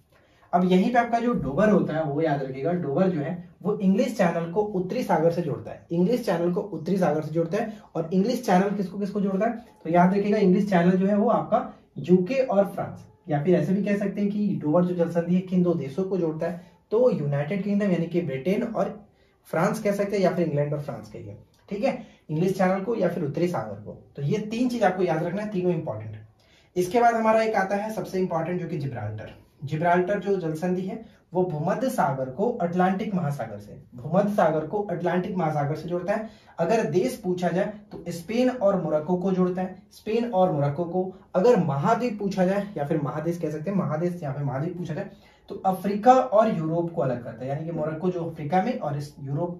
अब यहीं पे आपका जो डोबर होता है, वो याद रखिएगा। डोबर जो है, वो इंग्लिश चैनल को उत्तरी सागर से जोड़ता है। इंग्लिश चैनल को उत्तरी सागर से जोड़ता है, और इंग्लिश चैनल किसको किसको जोड़ता है? तो याद रखिएगा, इंग्लिश चैनल जो है, वो आपका यूके और फ्रांस। या फिर ऐसे भी कह सकते हैं कि डोबर जो जल संधि है, किन दो देशों को जोड़ता है? तो यूनाइटेड किंगडम, यानी कि ब्रिटेन और फ्रांस कह सकते हैं, या फिर इंग्लैंड और फ्रांस कहिए। ठीक है? इंग्लिश चैनल को या फिर उत्तरी सागर को। तो ये तीन चीज़ आपको याद रखना है, तीनों इंपॉर्टेंट इसके बाद हमारा एक आता है सबसे इंपॉर्टेंट जो कि जिब्राल्टर जिब्राल्टर जो जल संधि है, वो भूमध्य सागर को अटलांटिक महासागर से, भूमध्य सागर को अटलांटिक महासागर से जोड़ता है। अगर देश पूछा जाए तो स्पेन और मोरक्को को जोड़ता है। स्पेन और मोरक्को को अगर महाद्वीप पूछा जाए, या फिर महादेश कह सकते हैं, महादेश यहाँ पे महाद्वीप पूछा जाए तो अफ्रीका और यूरोप को अलग करता है। यानी कि मोरक्को जो अफ्रीका में और यूरोप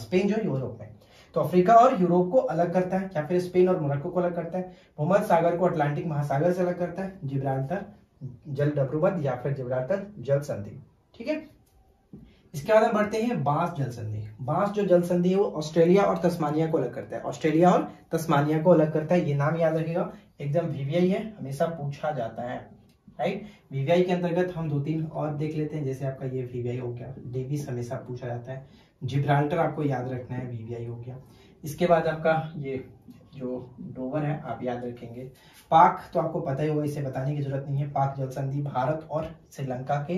स्पेन जो यूरोप में। तो अफ्रीका और यूरोप को अलग करता है, या फिर स्पेन और मोरक्को को अलग करता है, भूमध्य सागर को अटलांटिक महासागर से अलग करता है, जिब्राल्टर जल डब्रूबंद या फिर जिब्राल्टर जल संधि। ठीक है? इसके बाद हम बढ़ते हैं बाँस जल संधि। बाँस जो जल संधि है वो ऑस्ट्रेलिया और तस्मानिया को अलग करता है। ऑस्ट्रेलिया और तस्मानिया को अलग करता है, ये नाम याद रखिएगा। एकदम वीवीआई है, हमेशा पूछा जाता है। राइट वीवीआई के अंतर्गत हम दो तीन और देख लेते हैं, जैसे आपका ये वीवीआई हो गया। डेविस हमेशा पूछा जाता है। जिब्राल्टर आपको याद रखना है, वीवीआई हो गया। इसके बाद आपका ये जो डोवर है, आप याद रखेंगे। पाक तो आपको पता ही होगा, इसे बताने की ज़रूरत नहीं है। पाक जल संधि भारत और श्रीलंका के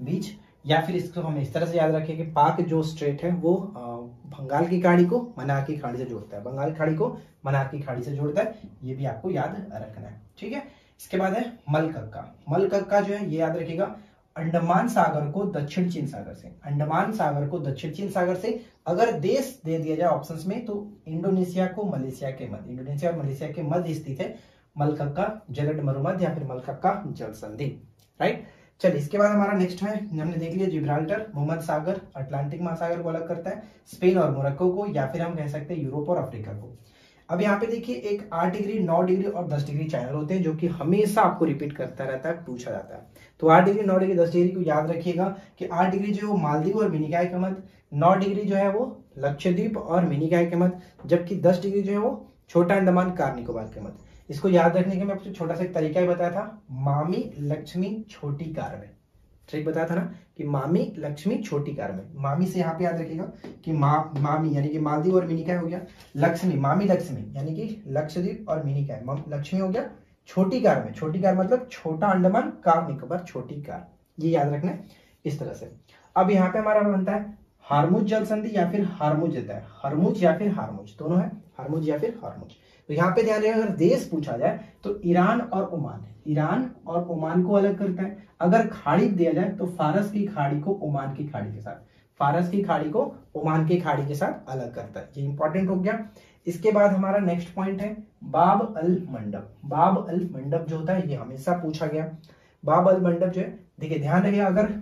बीच, या फिर इसको हम इस तरह से याद रखें कि पाक जो स्ट्रेट है, वो बंगाल की खाड़ी को मनार की खाड़ी से जोड़ता है। बंगाल की खाड़ी को मनार की खाड़ी से जोड़ता है, ये भी आपको याद रखना है। ठीक है? इसके बाद है मलकक्का। मलकक्का जो है, ये याद रखिएगा अंडमान सागर को दक्षिण चीन सागर से। अंडमान सागर को दक्षिण चीन सागर से अगर देश दे दिया जाए ऑप्शंस में तो इंडोनेशिया को मलेशिया के मध्य। इंडोनेशिया और मलेशिया के मध्य स्थित है मलकक्का जलड मरुमध्य या फिर मलकक्का जल संधि। राइट चलिए, इसके बाद हमारा नेक्स्ट है। हमने देख लिया जिब्राल्टर, मोहम्मद सागर, अटलांटिक महासागर को अलग करता है, स्पेन और मोरक्को को, या फिर हम कह सकते हैं यूरोप और अफ्रीका को। अब यहाँ पे देखिए, एक आठ डिग्री, नौ डिग्री और दस डिग्री चैनल होते हैं जो कि हमेशा आपको रिपीट करता रहता है, पूछा जाता है। तो आठ डिग्री, नौ डिग्री, दस डिग्री को याद रखिएगा कि आठ डिग्री जो है वो मालदीव और मिनिकाय के मत, नौ डिग्री जो है वो लक्षद्वीप और मिनिकाय के मत, जबकि दस डिग्री जो है वो छोटा अंडमान कार निकोबार के मत। इसको याद रखने के मैं आपको छोटा सा एक तरीका ही बताया था, मामी लक्ष्मी छोटी कार में। ठीक बताया था ना कि मामी लक्ष्मी छोटी कार में। मामी से यहाँ पे याद रखिएगा कि मा, मामी, यानी कि मालदीव और मिनी क्या हो गया, लक्ष्मी, मामी लक्ष्मी, यानी कि लक्षद्वीप और मिनी क्या लक्ष्मी हो गया छोटी कार में। छोटी कार मतलब छोटा अंडमान, कार निकोबार छोटी कार। ये याद रखना है इस तरह से। अब यहाँ पे हमारा बनता है हारमुज जल संधि या फिर हारमुज देता है हरमुज या फिर हारमुज, दोनों है, हारमुज या फिर हारमुज। तो यहाँ पे ध्यान अगर देश पूछा जाए तो ईरान और ओमान ईरान और ओमान को अलग करता है। अगर खाड़ी दिया जाए तो फारस की खाड़ी को ओमान की खाड़ी के साथ। फारस की खाड़ी को ओमान की खाड़ी के साथ अलग करता है। ये इंपॉर्टेंट हो गया। इसके बाद हमारा नेक्स्ट पॉइंट है, बाब अल मंडप। बाब अल मंडप जो होता है, ये हमेशा पूछा गया। बाब अल मंडप जो है, देखिए, ध्यान रखिए, अगर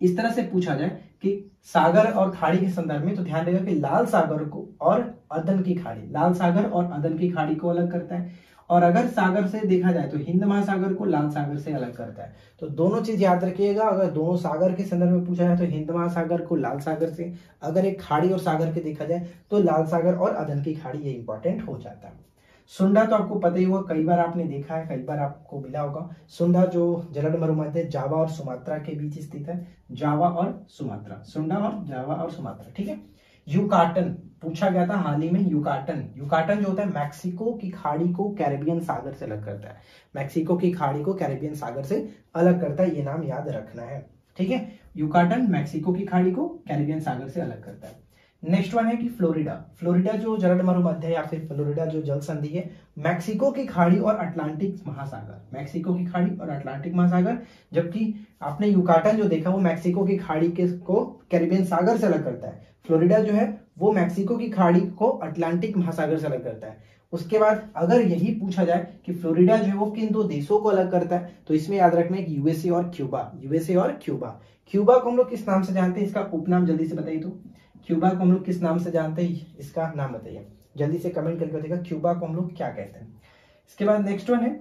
इस तरह से पूछा जाए कि सागर और खाड़ी के संदर्भ में तो ध्यान देगा कि लाल सागर को और अदन की खाड़ी, लाल सागर और अदन की खाड़ी को अलग करता है। और अगर सागर से देखा जाए तो हिंद महासागर को लाल सागर से अलग करता है। तो दोनों चीज़ याद रखिएगा, अगर दोनों सागर के संदर्भ में पूछा जाए तो हिंद महासागर को लाल सागर से, अगर एक खाड़ी और सागर के देखा जाए तो लाल सागर और अदन की खाड़ी ये इंपॉर्टेंट हो जाता है। सुंडा तो आपको पता ही होगा, कई बार आपने देखा है, कई बार आपको मिला होगा। सुंडा जो जलड मरुमध्य जावा और सुमात्रा के बीच स्थित है। जावा और सुमात्रा, सुंडा और जावा और सुमात्रा, ठीक है? युकाटन पूछा गया था हाल ही में युकाटन युकाटन जो होता है, मैक्सिको की खाड़ी को कैरेबियन सागर से अलग करता है। मैक्सिको की खाड़ी को कैरेबियन सागर से अलग करता है, ये नाम याद रखना है, ठीक है? युकाटन मैक्सिको की खाड़ी को कैरेबियन सागर से अलग करता है। नेक्स्ट वन है कि फ्लोरिडा। फ्लोरिडा जो जरड मरुमध्य या फिर फ्लोरिडा जो जल संधि है, मैक्सिको की खाड़ी और अटलांटिक महासागर। मैक्सिको की खाड़ी और अटलांटिक महासागर, जबकि आपने युकाटन जो देखा, वो मैक्सिको की खाड़ी के को कैरिबियन सागर से अलग करता है। फ्लोरिडा जो है, वो मैक्सिको की खाड़ी को अटलांटिक महासागर से अलग करता है। उसके बाद अगर यही पूछा जाए कि फ्लोरिडा जो है, वो किन दो देशों को अलग करता है तो इसमें याद रखना है कि यूएसए और क्यूबा। यूएसए और क्यूबा। क्यूबा को हम लोग किस नाम से जानते हैं? इसका उपनाम जल्दी से बताइए तो। क्यूबा को हम लोग किस नाम से जानते हैं? इसका नाम बताइए। जल्दी से कमेंट करके बताइएगा क्यूबा को हम लोग क्या कहते हैं। इसके बाद नेक्स्ट वन है,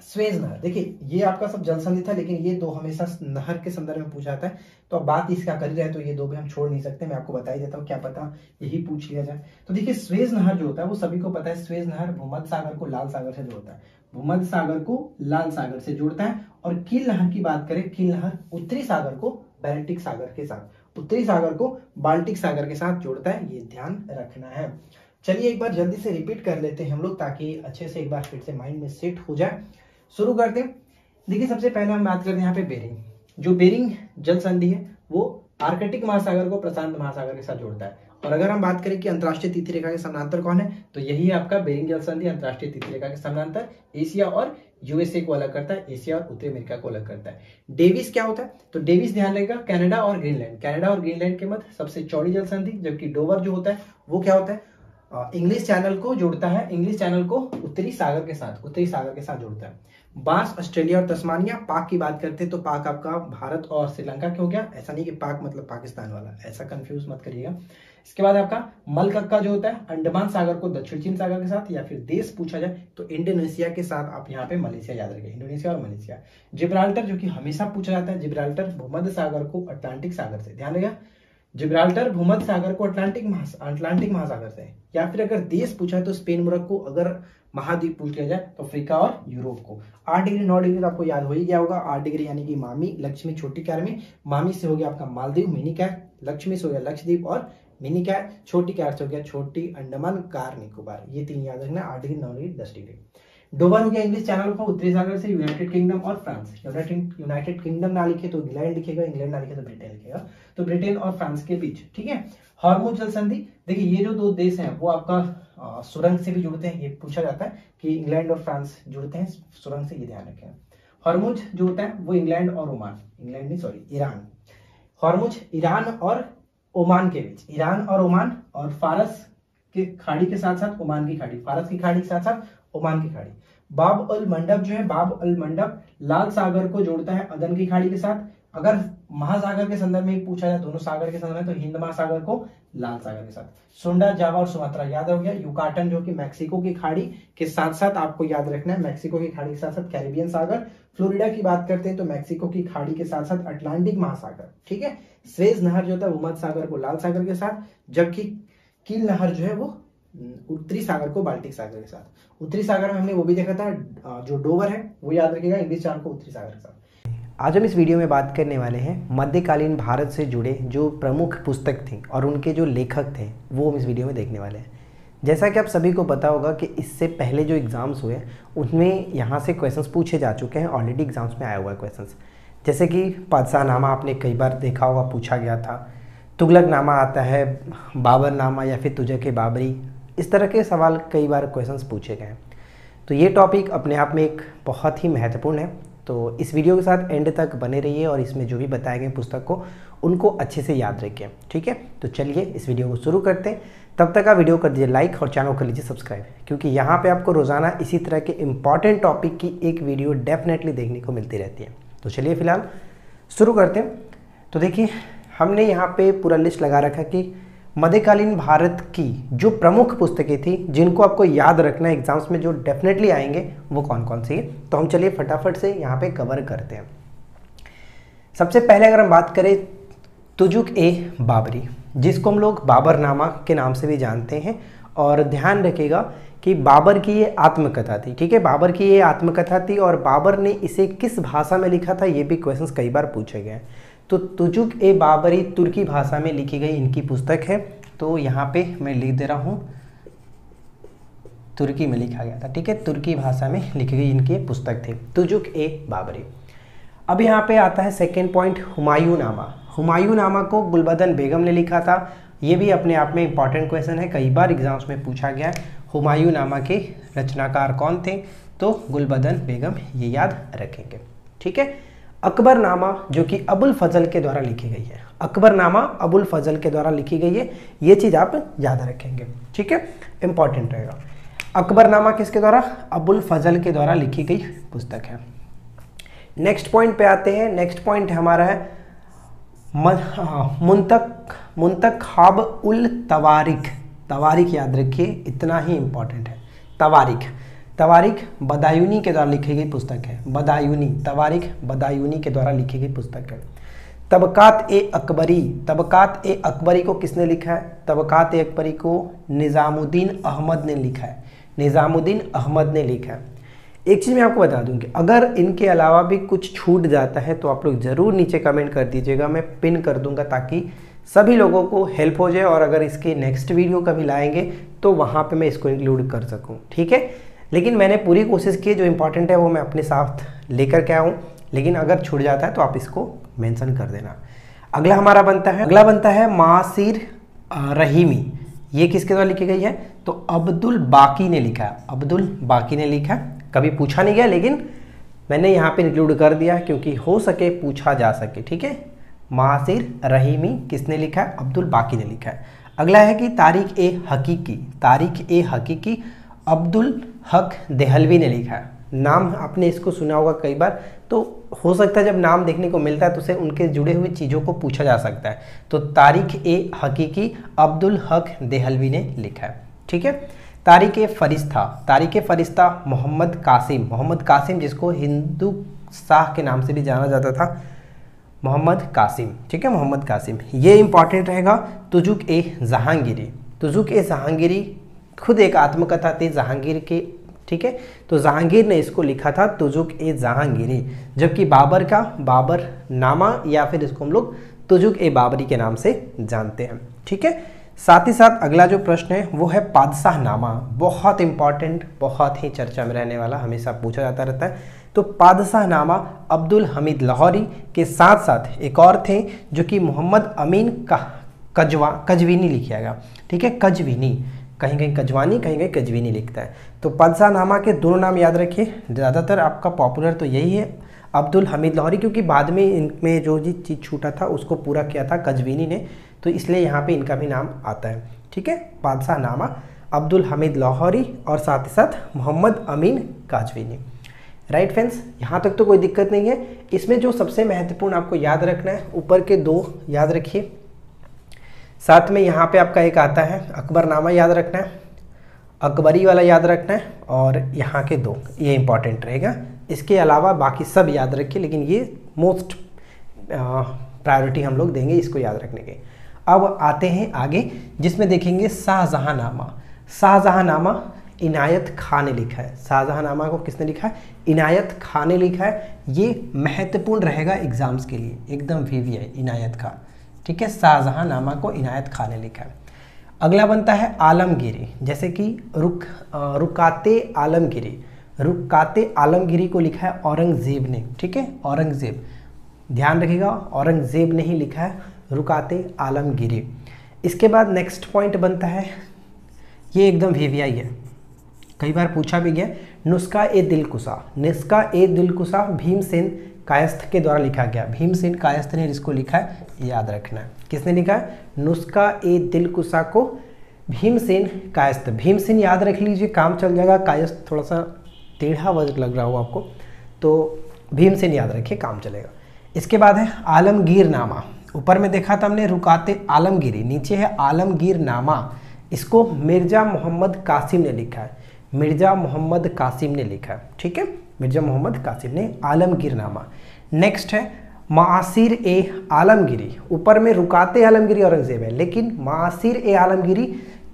स्वेज नहर। देखिए, ये आपका सब जल संधि था, लेकिन ये दो हमेशा नहर के संदर्भ में पूछा जाता है। तो अब बात इसका कर रहे हैं तो ये दो भी हम छोड़ नहीं सकते, मैं आपको बता ही देता हूँ, क्या पता यही पूछ लिया जाए। तो देखिए, स्वेज नहर जो होता है, वो सभी को पता है, स्वेज नहर भूमध सागर को लाल सागर से जोड़ता है। भूमध्य सागर को लाल सागर से जोड़ता है, और किल नहर की बात करें, किल नहर उत्तरी सागर को बैल्टिक सागर के साथ। उत्तरी सागर को बाल्टिक सागर के साथ जोड़ता है, ये ध्यान रखना है। चलिए एक बार जल्दी से रिपीट कर लेते हैं हम लोग ताकि अच्छे से एक बार फिर से माइंड में सेट हो जाए। शुरू करते हैं। देखिए, सबसे पहले हम बात करते हैं यहाँ पे बेरिंग जो बेरिंग जल संधि है, वो आर्कटिक महासागर को प्रशांत महासागर के साथ जोड़ता है। और अगर हम बात करें कि अंतरराष्ट्रीय तिथि रेखा के समानांतर कौन है तो यही है आपका बेरिंग जल संधि अंतरराष्ट्रीय तिथि रेखा के समानांतर एशिया और यूएसए को अलग करता है एशिया और उत्तरी अमेरिका को अलग करता है। डेविस क्या होता है? तो डेविस ध्यान रहेगा कनाडा और ग्रीनलैंड कनाडा और ग्रीनलैंड के मध्य सबसे चौड़ी जल संधि जबकि डोवर जो होता है, वो क्या होता है? इंग्लिश चैनल को जोड़ता है। इंग्लिश चैनल को उत्तरी सागर के साथ, उत्तरी सागर के साथ जोड़ता है। बाँस, ऑस्ट्रेलिया और तस्मानिया, पाक की बात करते हैं तो पाक आपका भारत और श्रीलंका क्यों गया? ऐसा नहीं कि पाक मतलब पाकिस्तान वाला। ऐसा कंफ्यूज मत करिएगा। इसके बाद आपका मलकक्का जो होता है, अंडमान सागर को दक्षिण चीन सागर के साथ या फिर देश पूछा जाए तो इंडोनेशिया के साथ आप यहाँ पे मलेशिया याद रखें इंडोनेशिया और मलेशिया। जिब्राल्टर जो कि हमेशा पूछा जाता है, जिब्राल्टर भूमध्य सागर को अटलांटिक सागर से। ध्यान रखेगा जिब्राल्टर भूमध्य सागर को अटलांटिक अटलांटिक महासागर से। या फिर अगर देश पूछा है तो स्पेन मुरक को अगर महाद्वीप पूछ लिया जाए तो अफ्रीका और यूरोप को। आठ डिग्री, नौ डिग्री तो आपको याद हो ही गया होगा। आठ डिग्री यानी कि मामी, लक्ष्मी छोटी कैर में। मामी से हो गया आपका मालदीव, मिनी कैर लक्ष्मी से हो गया लक्षद्वीप और मिनी कैर, छोटी कैर से हो गया, छोटी अंडमान कार निकोबार ये तीन याद रखना, आठ डिग्री, नौ डिग्री, दस डिग्री। डोबर हो गया इंग्लिश चैनल को उत्तरी सागर से यूनाइटेड किंगडम और फ्रांस यूनाइटेड किंगडम ना लिखे तो इंग्लैंड लिखेगा इंग्लैंड ना लिखे तो ब्रिटेन लिखेगा। तो ब्रिटेन और फ्रांस के बीच, ठीक है? हार्मोन जल संधि, देखिए ये जो दो देश हैं, वो आपका सुरंग से भी जुड़ते हैं, ये पूछा जाता है कि इंग्लैंड और फ्रांस जुड़ते हैं, सुरंग से ये ध्यान रखें। हॉर्मुज जो होता है, वो इंग्लैंड और ओमान इंग्लैंड नहीं सॉरी ईरान हॉर्मुज ईरान और ओमान के बीच। ईरान और ओमान और फारस के खाड़ी के साथ साथ ओमान की खाड़ी। फारस की खाड़ी के साथ साथ ओमान की खाड़ी। बाब अल मंडप जो है, बाब अल मंडप लाल सागर को जोड़ता है अदन की खाड़ी के साथ। अगर महासागर के संदर्भ में पूछा जाए, दोनों सागर के संदर्भ में तो हिंद महासागर को लाल सागर के साथ। सुंडा, जावा और सुमात्रा, याद हो गया युकाटन जो कि मैक्सिको की खाड़ी के साथ साथ आपको याद रखना है, मैक्सिको की खाड़ी के साथ साथ कैरिबियन सागर, फ्लोरिडा की बात करते हैं तो मैक्सिको की खाड़ी के साथ साथ अटलांटिक महासागर, ठीक है? स्वेज नहर जो है भूमध्य सागर को लाल सागर के साथ, जबकि कील नहर जो है, वो उत्तरी सागर को बाल्टिक सागर के साथ। उत्तरी सागर में हमने वो भी देखा था, जो डोवर है, वो याद रखेगा इंग्लिश चार को उत्तरी सागर के साथ। आज हम इस वीडियो में बात करने वाले हैं मध्यकालीन भारत से जुड़े जो प्रमुख पुस्तक थी और उनके जो लेखक थे, वो हम इस वीडियो में देखने वाले हैं। जैसा कि आप सभी को पता होगा कि इससे पहले जो एग्ज़ाम्स हुए, उनमें यहाँ से क्वेश्चंस पूछे जा चुके हैं। ऑलरेडी एग्ज़ाम्स में आया हुआ है क्वेश्चंस जैसे कि नामा आपने कई बार देखा होगा, पूछा गया था। तुगलक नामा आता है बाबर नामा या फिर तुझे के बाबरी। इस तरह के सवाल कई बार क्वेश्चंस पूछे गए हैं। तो ये टॉपिक अपने आप में एक बहुत ही महत्वपूर्ण है। तो इस वीडियो के साथ एंड तक बने रहिए और इसमें जो भी बताए गए पुस्तक को, उनको अच्छे से याद रखें ठीक है? तो चलिए इस वीडियो को शुरू करते हैं। तब तक आप वीडियो कर दीजिए लाइक और चैनल कर लीजिए सब्सक्राइब क्योंकि यहाँ पे आपको रोज़ाना इसी तरह के इंपॉर्टेंट टॉपिक की एक वीडियो डेफिनेटली देखने को मिलती रहती है। तो चलिए फ़िलहाल शुरू करते हैं। तो देखिए, हमने यहाँ पे पूरा लिस्ट लगा रखा कि मध्यकालीन भारत की जो प्रमुख पुस्तकें थी, जिनको आपको याद रखना एग्ज़ाम्स में जो डेफिनेटली आएँगे, वो कौन कौन सी है? तो हम चलिए फटाफट से यहाँ पे कवर करते हैं। सबसे पहले अगर हम बात करें तुजुक ए बाबरी, जिसको हम लोग बाबरनामा के नाम से भी जानते हैं, और ध्यान रखिएगा कि बाबर की ये आत्मकथा थी, ठीक है? बाबर की ये आत्मकथा थी और बाबर ने इसे किस भाषा में लिखा था, ये भी क्वेश्चंस कई बार पूछे गए हैं। तो तुजुक ए बाबरी तुर्की भाषा में लिखी गई इनकी पुस्तक है। तो यहाँ पे मैं लिख दे रहा हूँ। तुर्की में लिखा गया था, ठीक है? तुर्की भाषा में लिखी गई इनके पुस्तक थे। तुजुक ए बाबरी। अब यहाँ पे आता है सेकेंड पॉइंट हुमायूं नामा हुमायूं नामा को गुलबदन बेगम ने लिखा था। ये भी अपने आप में इंपॉर्टेंट क्वेश्चन है। कई बार एग्ज़ाम्स में पूछा गया है हुमायूं नामा के रचनाकार कौन थे? तो गुलबदन बेगम ये याद रखेंगे, ठीक है? अकबर नामा जो कि अबुल फजल के द्वारा लिखी गई है। अकबर नामा अबुल फजल के द्वारा लिखी गई है। ये चीज़ आप याद रखेंगे। ठीक है? इंपॉर्टेंट रहेगा। अकबर नामा किसके द्वारा? अबुल फजल के द्वारा लिखी गई पुस्तक है। नेक्स्ट पॉइंट पे आते हैं। नेक्स्ट पॉइंट हमारा है हाँ, मुंतक मुंतक खाब उल तवारिक तवारिक याद रखिए इतना ही इंपॉर्टेंट है। तवारिक तवारिक बदायूनी के द्वारा लिखी गई पुस्तक है। बदायूनी तवारिक बदायूनी के द्वारा लिखी गई पुस्तक है। तबकात ए अकबरी, तबकात ए अकबरी को किसने लिखा है? तबकात ए अकबरी को निज़ामुद्दीन अहमद ने लिखा है। निज़ामुद्दीन अहमद ने लिखा है। एक चीज़ मैं आपको बता दूँ कि अगर इनके अलावा भी कुछ छूट जाता है तो आप लोग ज़रूर नीचे कमेंट कर दीजिएगा, मैं पिन कर दूँगा ताकि सभी लोगों को हेल्प हो जाए और अगर इसके नेक्स्ट वीडियो कभी लाएँगे तो वहाँ पे मैं इसको इंक्लूड कर सकूँ। ठीक है? लेकिन मैंने पूरी कोशिश की, जो इंपॉर्टेंट है वो मैं अपने साथ लेकर के आऊँ। लेकिन अगर छूट जाता है तो आप इसको मेंशन कर देना। अगला हमारा बनता है, अगला बनता है मासिर रहीमी। ये किसके द्वारा लिखी गई है? तो अब्दुल बाकी ने लिखा अब्दुल बाकी ने लिखा कभी पूछा नहीं गया, लेकिन मैंने यहाँ पे इंक्लूड कर दिया, क्योंकि हो सके, पूछा जा सके। ठीक है? मासिर, रहीमी किसने लिखा है? अब्दुल बाकी ने लिखा है। अगला है कि तारीख ए हकीकी। तारीख ए हकीकी अब्दुल हक देहलवी ने लिखा है। नाम आपने इसको सुना होगा कई बार तो हो सकता है जब नाम देखने को मिलता है तो उसे उनके जुड़े हुए चीज़ों को पूछा जा सकता है। तो तारीख ए हकीकी अब्दुल हक देहलवी ने लिखा है। ठीक है? तारीख ए फरिश्ता। तारीख ए फरिश्ता मोहम्मद कासिम। मोहम्मद कासिम जिसको हिंदू शाह के नाम से भी जाना जाता था, मोहम्मद कासिम। ठीक है? मोहम्मद कासिम। ये इंपॉर्टेंट रहेगा तुजुक ए जहांगीरी। तुजुक ए जहांगीरी खुद एक आत्मकथा थी जहांगीर की, ठीक है? तो जहांगीर ने इसको लिखा था, तुजुक ए जहांगीरी, जबकि बाबर का, बाबर नामा या फिर इसको हम लोग तुजुक ए बाबरी के नाम से जानते हैं, ठीक है? साथ ही साथ अगला जो प्रश्न है, वो है पादशाह नामा, बहुत इंपॉर्टेंट बहुत ही चर्चा में रहने वाला, हमेशा पूछा जाता रहता है। तो पादशाह नामा अब्दुल हमीद लाहौरी के साथ साथ एक और थे, जो कि मोहम्मद अमीन का कजवा, कजवीनी लिखा गया ठीक है? कजवीनी। कहीं कहीं कजवानी कहीं कहीं कजवीनी लिखता है। तो पदसा नामा के दोनों नाम याद रखिए। ज़्यादातर आपका पॉपुलर तो यही है। अब्दुल हमीद लाहौरी, क्योंकि बाद में इनमें जो जी चीज़ छूटा था, उसको पूरा किया था कजवीनी ने। तो इसलिए यहाँ पे इनका भी नाम आता है। ठीक है? बादशाह नामा अब्दुल हमीद लाहौरी और साथ ही साथ Mohammad Amin Qazvini. Right friends यहाँ तक तो कोई दिक्कत नहीं है। इसमें जो सबसे महत्वपूर्ण आपको याद रखना है, ऊपर के दो याद रखिए। साथ में यहाँ पे आपका एक आता है अकबरनामा याद रखना है। अकबरी वाला याद रखना है और यहाँ के दो, ये इंपॉर्टेंट रहेगा। इसके अलावा बाकी सब याद रखिए, लेकिन ये मोस्ट प्रायोरिटी हम लोग देंगे इसको याद रखने के। अब आते हैं आगे, जिसमें देखेंगे शाहजहाँ नामा शाहजहाँ नामा इनायत खान ने लिखा है। शाहजहाँ नामा को किसने लिखा है? इनायत खान ने लिखा है। ये महत्वपूर्ण रहेगा एग्ज़ाम्स के लिए। एकदम वी वी इनायत खान ठीक है, शाहजहां नामा को इनायत खान ने लिखा है अगला बनता है आलमगिरी, जैसे कि रुक रुकाते आलमगिरी। रुकाते आलमगिरी को लिखा है औरंगज़ेब ने, ठीक है, औरंगज़ेब। ध्यान रखिएगा, औरंगज़ेब ने ही लिखा है रुकाते आलमगिरी। इसके बाद नेक्स्ट पॉइंट बनता है, ये एकदम वीवीआई है, कई बार पूछा भी गया नुस्खा ए दिलकुशा। नुस्खा ए दिलकुशा भीमसेन कायस्थ के द्वारा लिखा गया। भीमसेन कायस्थ ने इसको लिखा है, याद रखना। है किसने लिखा है? नुस्खा ए दिल कुसा को। भीमसेन कायस्थ। भीमसेन याद रख लीजिए, काम चल जाएगा, कायस्थ थोड़ा सा टेढ़ा वज़न लग रहा हो आपको तो भीमसेन याद रखिए, काम चलेगा। इसके बाद है आलमगीर नामा ऊपर में देखा था हमने, रुकाते आलमगिरी, नीचे है आलमगीर नामा इसको मिर्ज़ा मोहम्मद कासिम ने लिखा है। मिर्ज़ा मोहम्मद कासिम ने लिखा है, ठीक है? मिर्ज़ा मोहम्मद कासिम ने आलमगीर नामा नेक्स्ट है, मासिर ए आलमगिरी। ऊपर में रुकाते आलमगिरी औरंगज़ेब है, लेकिन मासिर ए आलमगिरी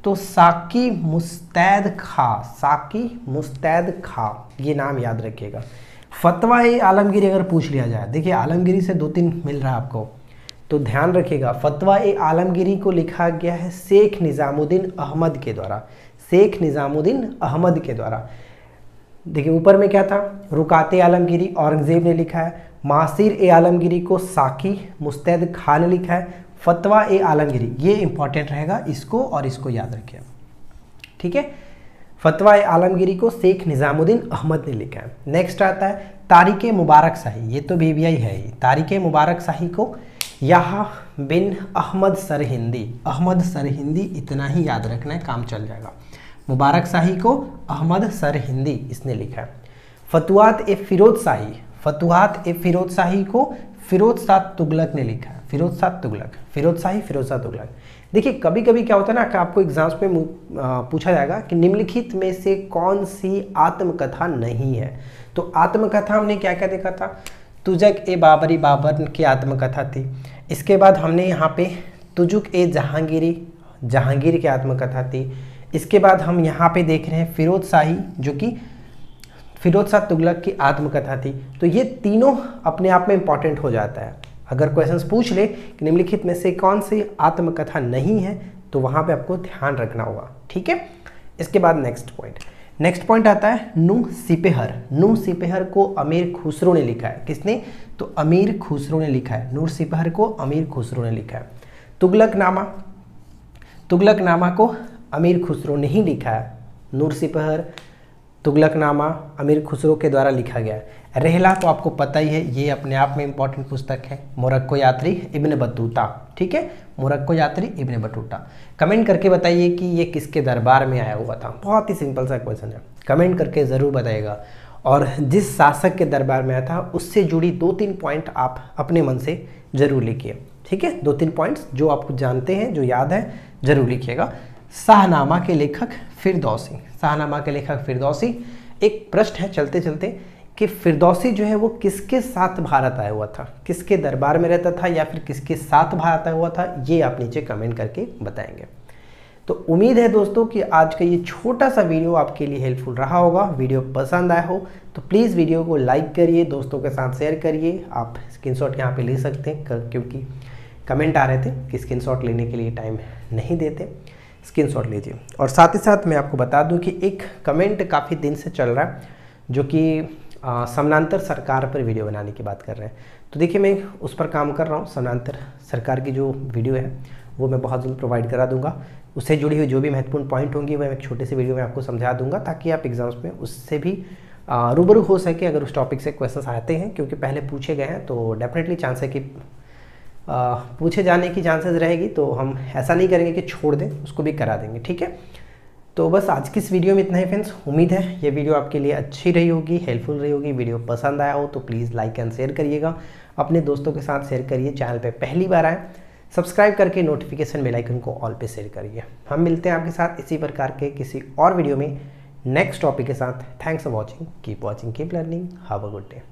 तो साकी मुस्तैद खा, साकी मुस्तैद खा, ये नाम याद रखिएगा। फतवा ए आलमगिरी अगर पूछ लिया जाए, देखिए आलमगिरी से दो तीन मिल रहा है आपको तो ध्यान रखिएगा, फतवा ए आलमगिरी को लिखा गया है शेख निज़ामुद्दीन अहमद के द्वारा, शेख निज़ामुद्दीन अहमद के द्वारा। देखिए, ऊपर में क्या था? रुकाते आलमगिरी, औरंगज़ेब ने लिखा है। मासिर ए आलमगिरी को साकी, मुस्तैद खान ने लिखा है। फतवा ए आलमगिरी, ये इंपॉर्टेंट रहेगा इसको और इसको याद रखिए। ठीक है? फतवा ए आलमगिरी को शेख निज़ामुद्दीन अहमद ने लिखा है। नेक्स्ट आता है तारिक मुबारक शाही, ये तो बी है ही। तारिक मुबारक शाही को यहाँ बिन अहमद सर हिंदी अहमद सर हिंदी इतना ही याद रखना है, काम चल जाएगा। मुबारक शाही को अहमद सर हिंदी इसने लिखा। फतुआत ए फिरोज शाही फतुआत ए फिरोज शाही को फिरोज शाह तुगलक ने लिखा। फिरोज शाह तुगलक, फिरोज शाही, फिरोज शाह तुगलक। देखिए कभी कभी क्या होता है ना, कि आपको एग्ज़ाम्स में पूछा जाएगा कि निम्नलिखित में से कौन सी आत्मकथा नहीं है? तो आत्मकथा हमने क्या क्या देखा था? तुजक ए बाबरी बाबर की आत्मकथा थी। इसके बाद हमने यहाँ पे तुजुक ए जहांगीरी, जहांगीर की आत्मकथा थी। इसके बाद हम यहाँ पे देख रहे हैं फिरोज शाही, जो कि फिरोज शाह तुगलक की आत्मकथा थी। तो ये तीनों अपने आप में इंपॉर्टेंट हो जाता है। अगर क्वेश्चंस पूछ ले कि निम्नलिखित में से कौन सी आत्मकथा नहीं है तो वहाँ पे आपको ध्यान रखना होगा। ठीक है? इसके बाद नेक्स्ट पॉइंट नेक्स्ट पॉइंट आता है नू सिपेहर। नू सिपेहर को अमीर खुसरो ने लिखा है। किसने? तो अमीर खुसरो ने लिखा है। नूर सिपेहर को अमीर खुसरो ने लिखा है। तुगलक नामा। तुगलक नामा को अमीर खुसरो ने ही लिखा है। नूर सिपहर, तुगलकनामा, अमीर खुसरो के द्वारा लिखा गया है। रहला तो आपको पता ही है, ये अपने आप में इंपॉर्टेंट पुस्तक है। मोरक्को यात्री इब्न बतूता, ठीक है? मोरक्को यात्री इब्न बटूटा कमेंट करके बताइए कि ये किसके दरबार में आया हुआ था। बहुत ही सिंपल सा क्वेश्चन है। कमेंट करके ज़रूर बताइएगा। और जिस शासक के दरबार में आया था, उससे जुड़ी दो तीन पॉइंट आप अपने मन से ज़रूर लिखिए, ठीक है? दो तीन पॉइंट्स जो आप जानते हैं, जो याद है, ज़रूर लिखिएगा। शाहनामा के लेखक फिरदौसी। शाहनामा के लेखक फिरदौसी एक प्रश्न है चलते चलते कि फिरदौसी जो है वो किसके साथ भारत आया हुआ था? किसके दरबार में रहता था या फिर किसके साथ भारत आया हुआ था? ये आप नीचे कमेंट करके बताएँगे। तो उम्मीद है दोस्तों कि आज का ये छोटा सा वीडियो आपके लिए हेल्पफुल रहा होगा। वीडियो पसंद आया हो तो प्लीज़ वीडियो को लाइक करिए, दोस्तों के साथ शेयर करिए। आप स्क्रीनशॉट यहाँ पे ले सकते हैं, क्योंकि कमेंट आ रहे थे कि स्क्रीनशॉट लेने के लिए टाइम नहीं देते। स्क्रीनशॉट लीजिए। और साथ ही साथ मैं आपको बता दूँ कि एक कमेंट काफ़ी दिन से चल रहा है, जो कि समानांतर सरकार पर वीडियो बनाने की बात कर रहे हैं। तो देखिए, मैं उस पर काम कर रहा हूँ, समानांतर सरकार की जो वीडियो है, वो मैं बहुत जल्द प्रोवाइड करा दूँगा। उससे जुड़ी हुई जो भी महत्वपूर्ण पॉइंट होंगी वह मैं एक छोटे से वीडियो में आपको समझा दूँगा, ताकि आप एग्ज़ाम्स में उससे भी रूबरू हो सके, अगर उस टॉपिक से क्वेश्चन आते हैं, क्योंकि पहले पूछे गए हैं तो डेफिनेटली चांस है कि पूछे जाने की चांसेस रहेगी तो हम ऐसा नहीं करेंगे कि छोड़ दें, उसको भी करा देंगे, ठीक है? तो बस आज की इस वीडियो में इतना ही फ्रेंड्स उम्मीद है ये वीडियो आपके लिए अच्छी रही होगी हेल्पफुल रही होगी वीडियो पसंद आया हो तो प्लीज़ लाइक एंड शेयर करिएगा। अपने दोस्तों के साथ शेयर करिए चैनल पे पहली बार आए सब्सक्राइब करके नोटिफिकेशन बेल आइकन को ऑल पे शेयर करिए। हम मिलते हैं आपके साथ इसी प्रकार के किसी और वीडियो में नेक्स्ट टॉपिक के साथ। Thanks for watching keep watching keep learning have a good day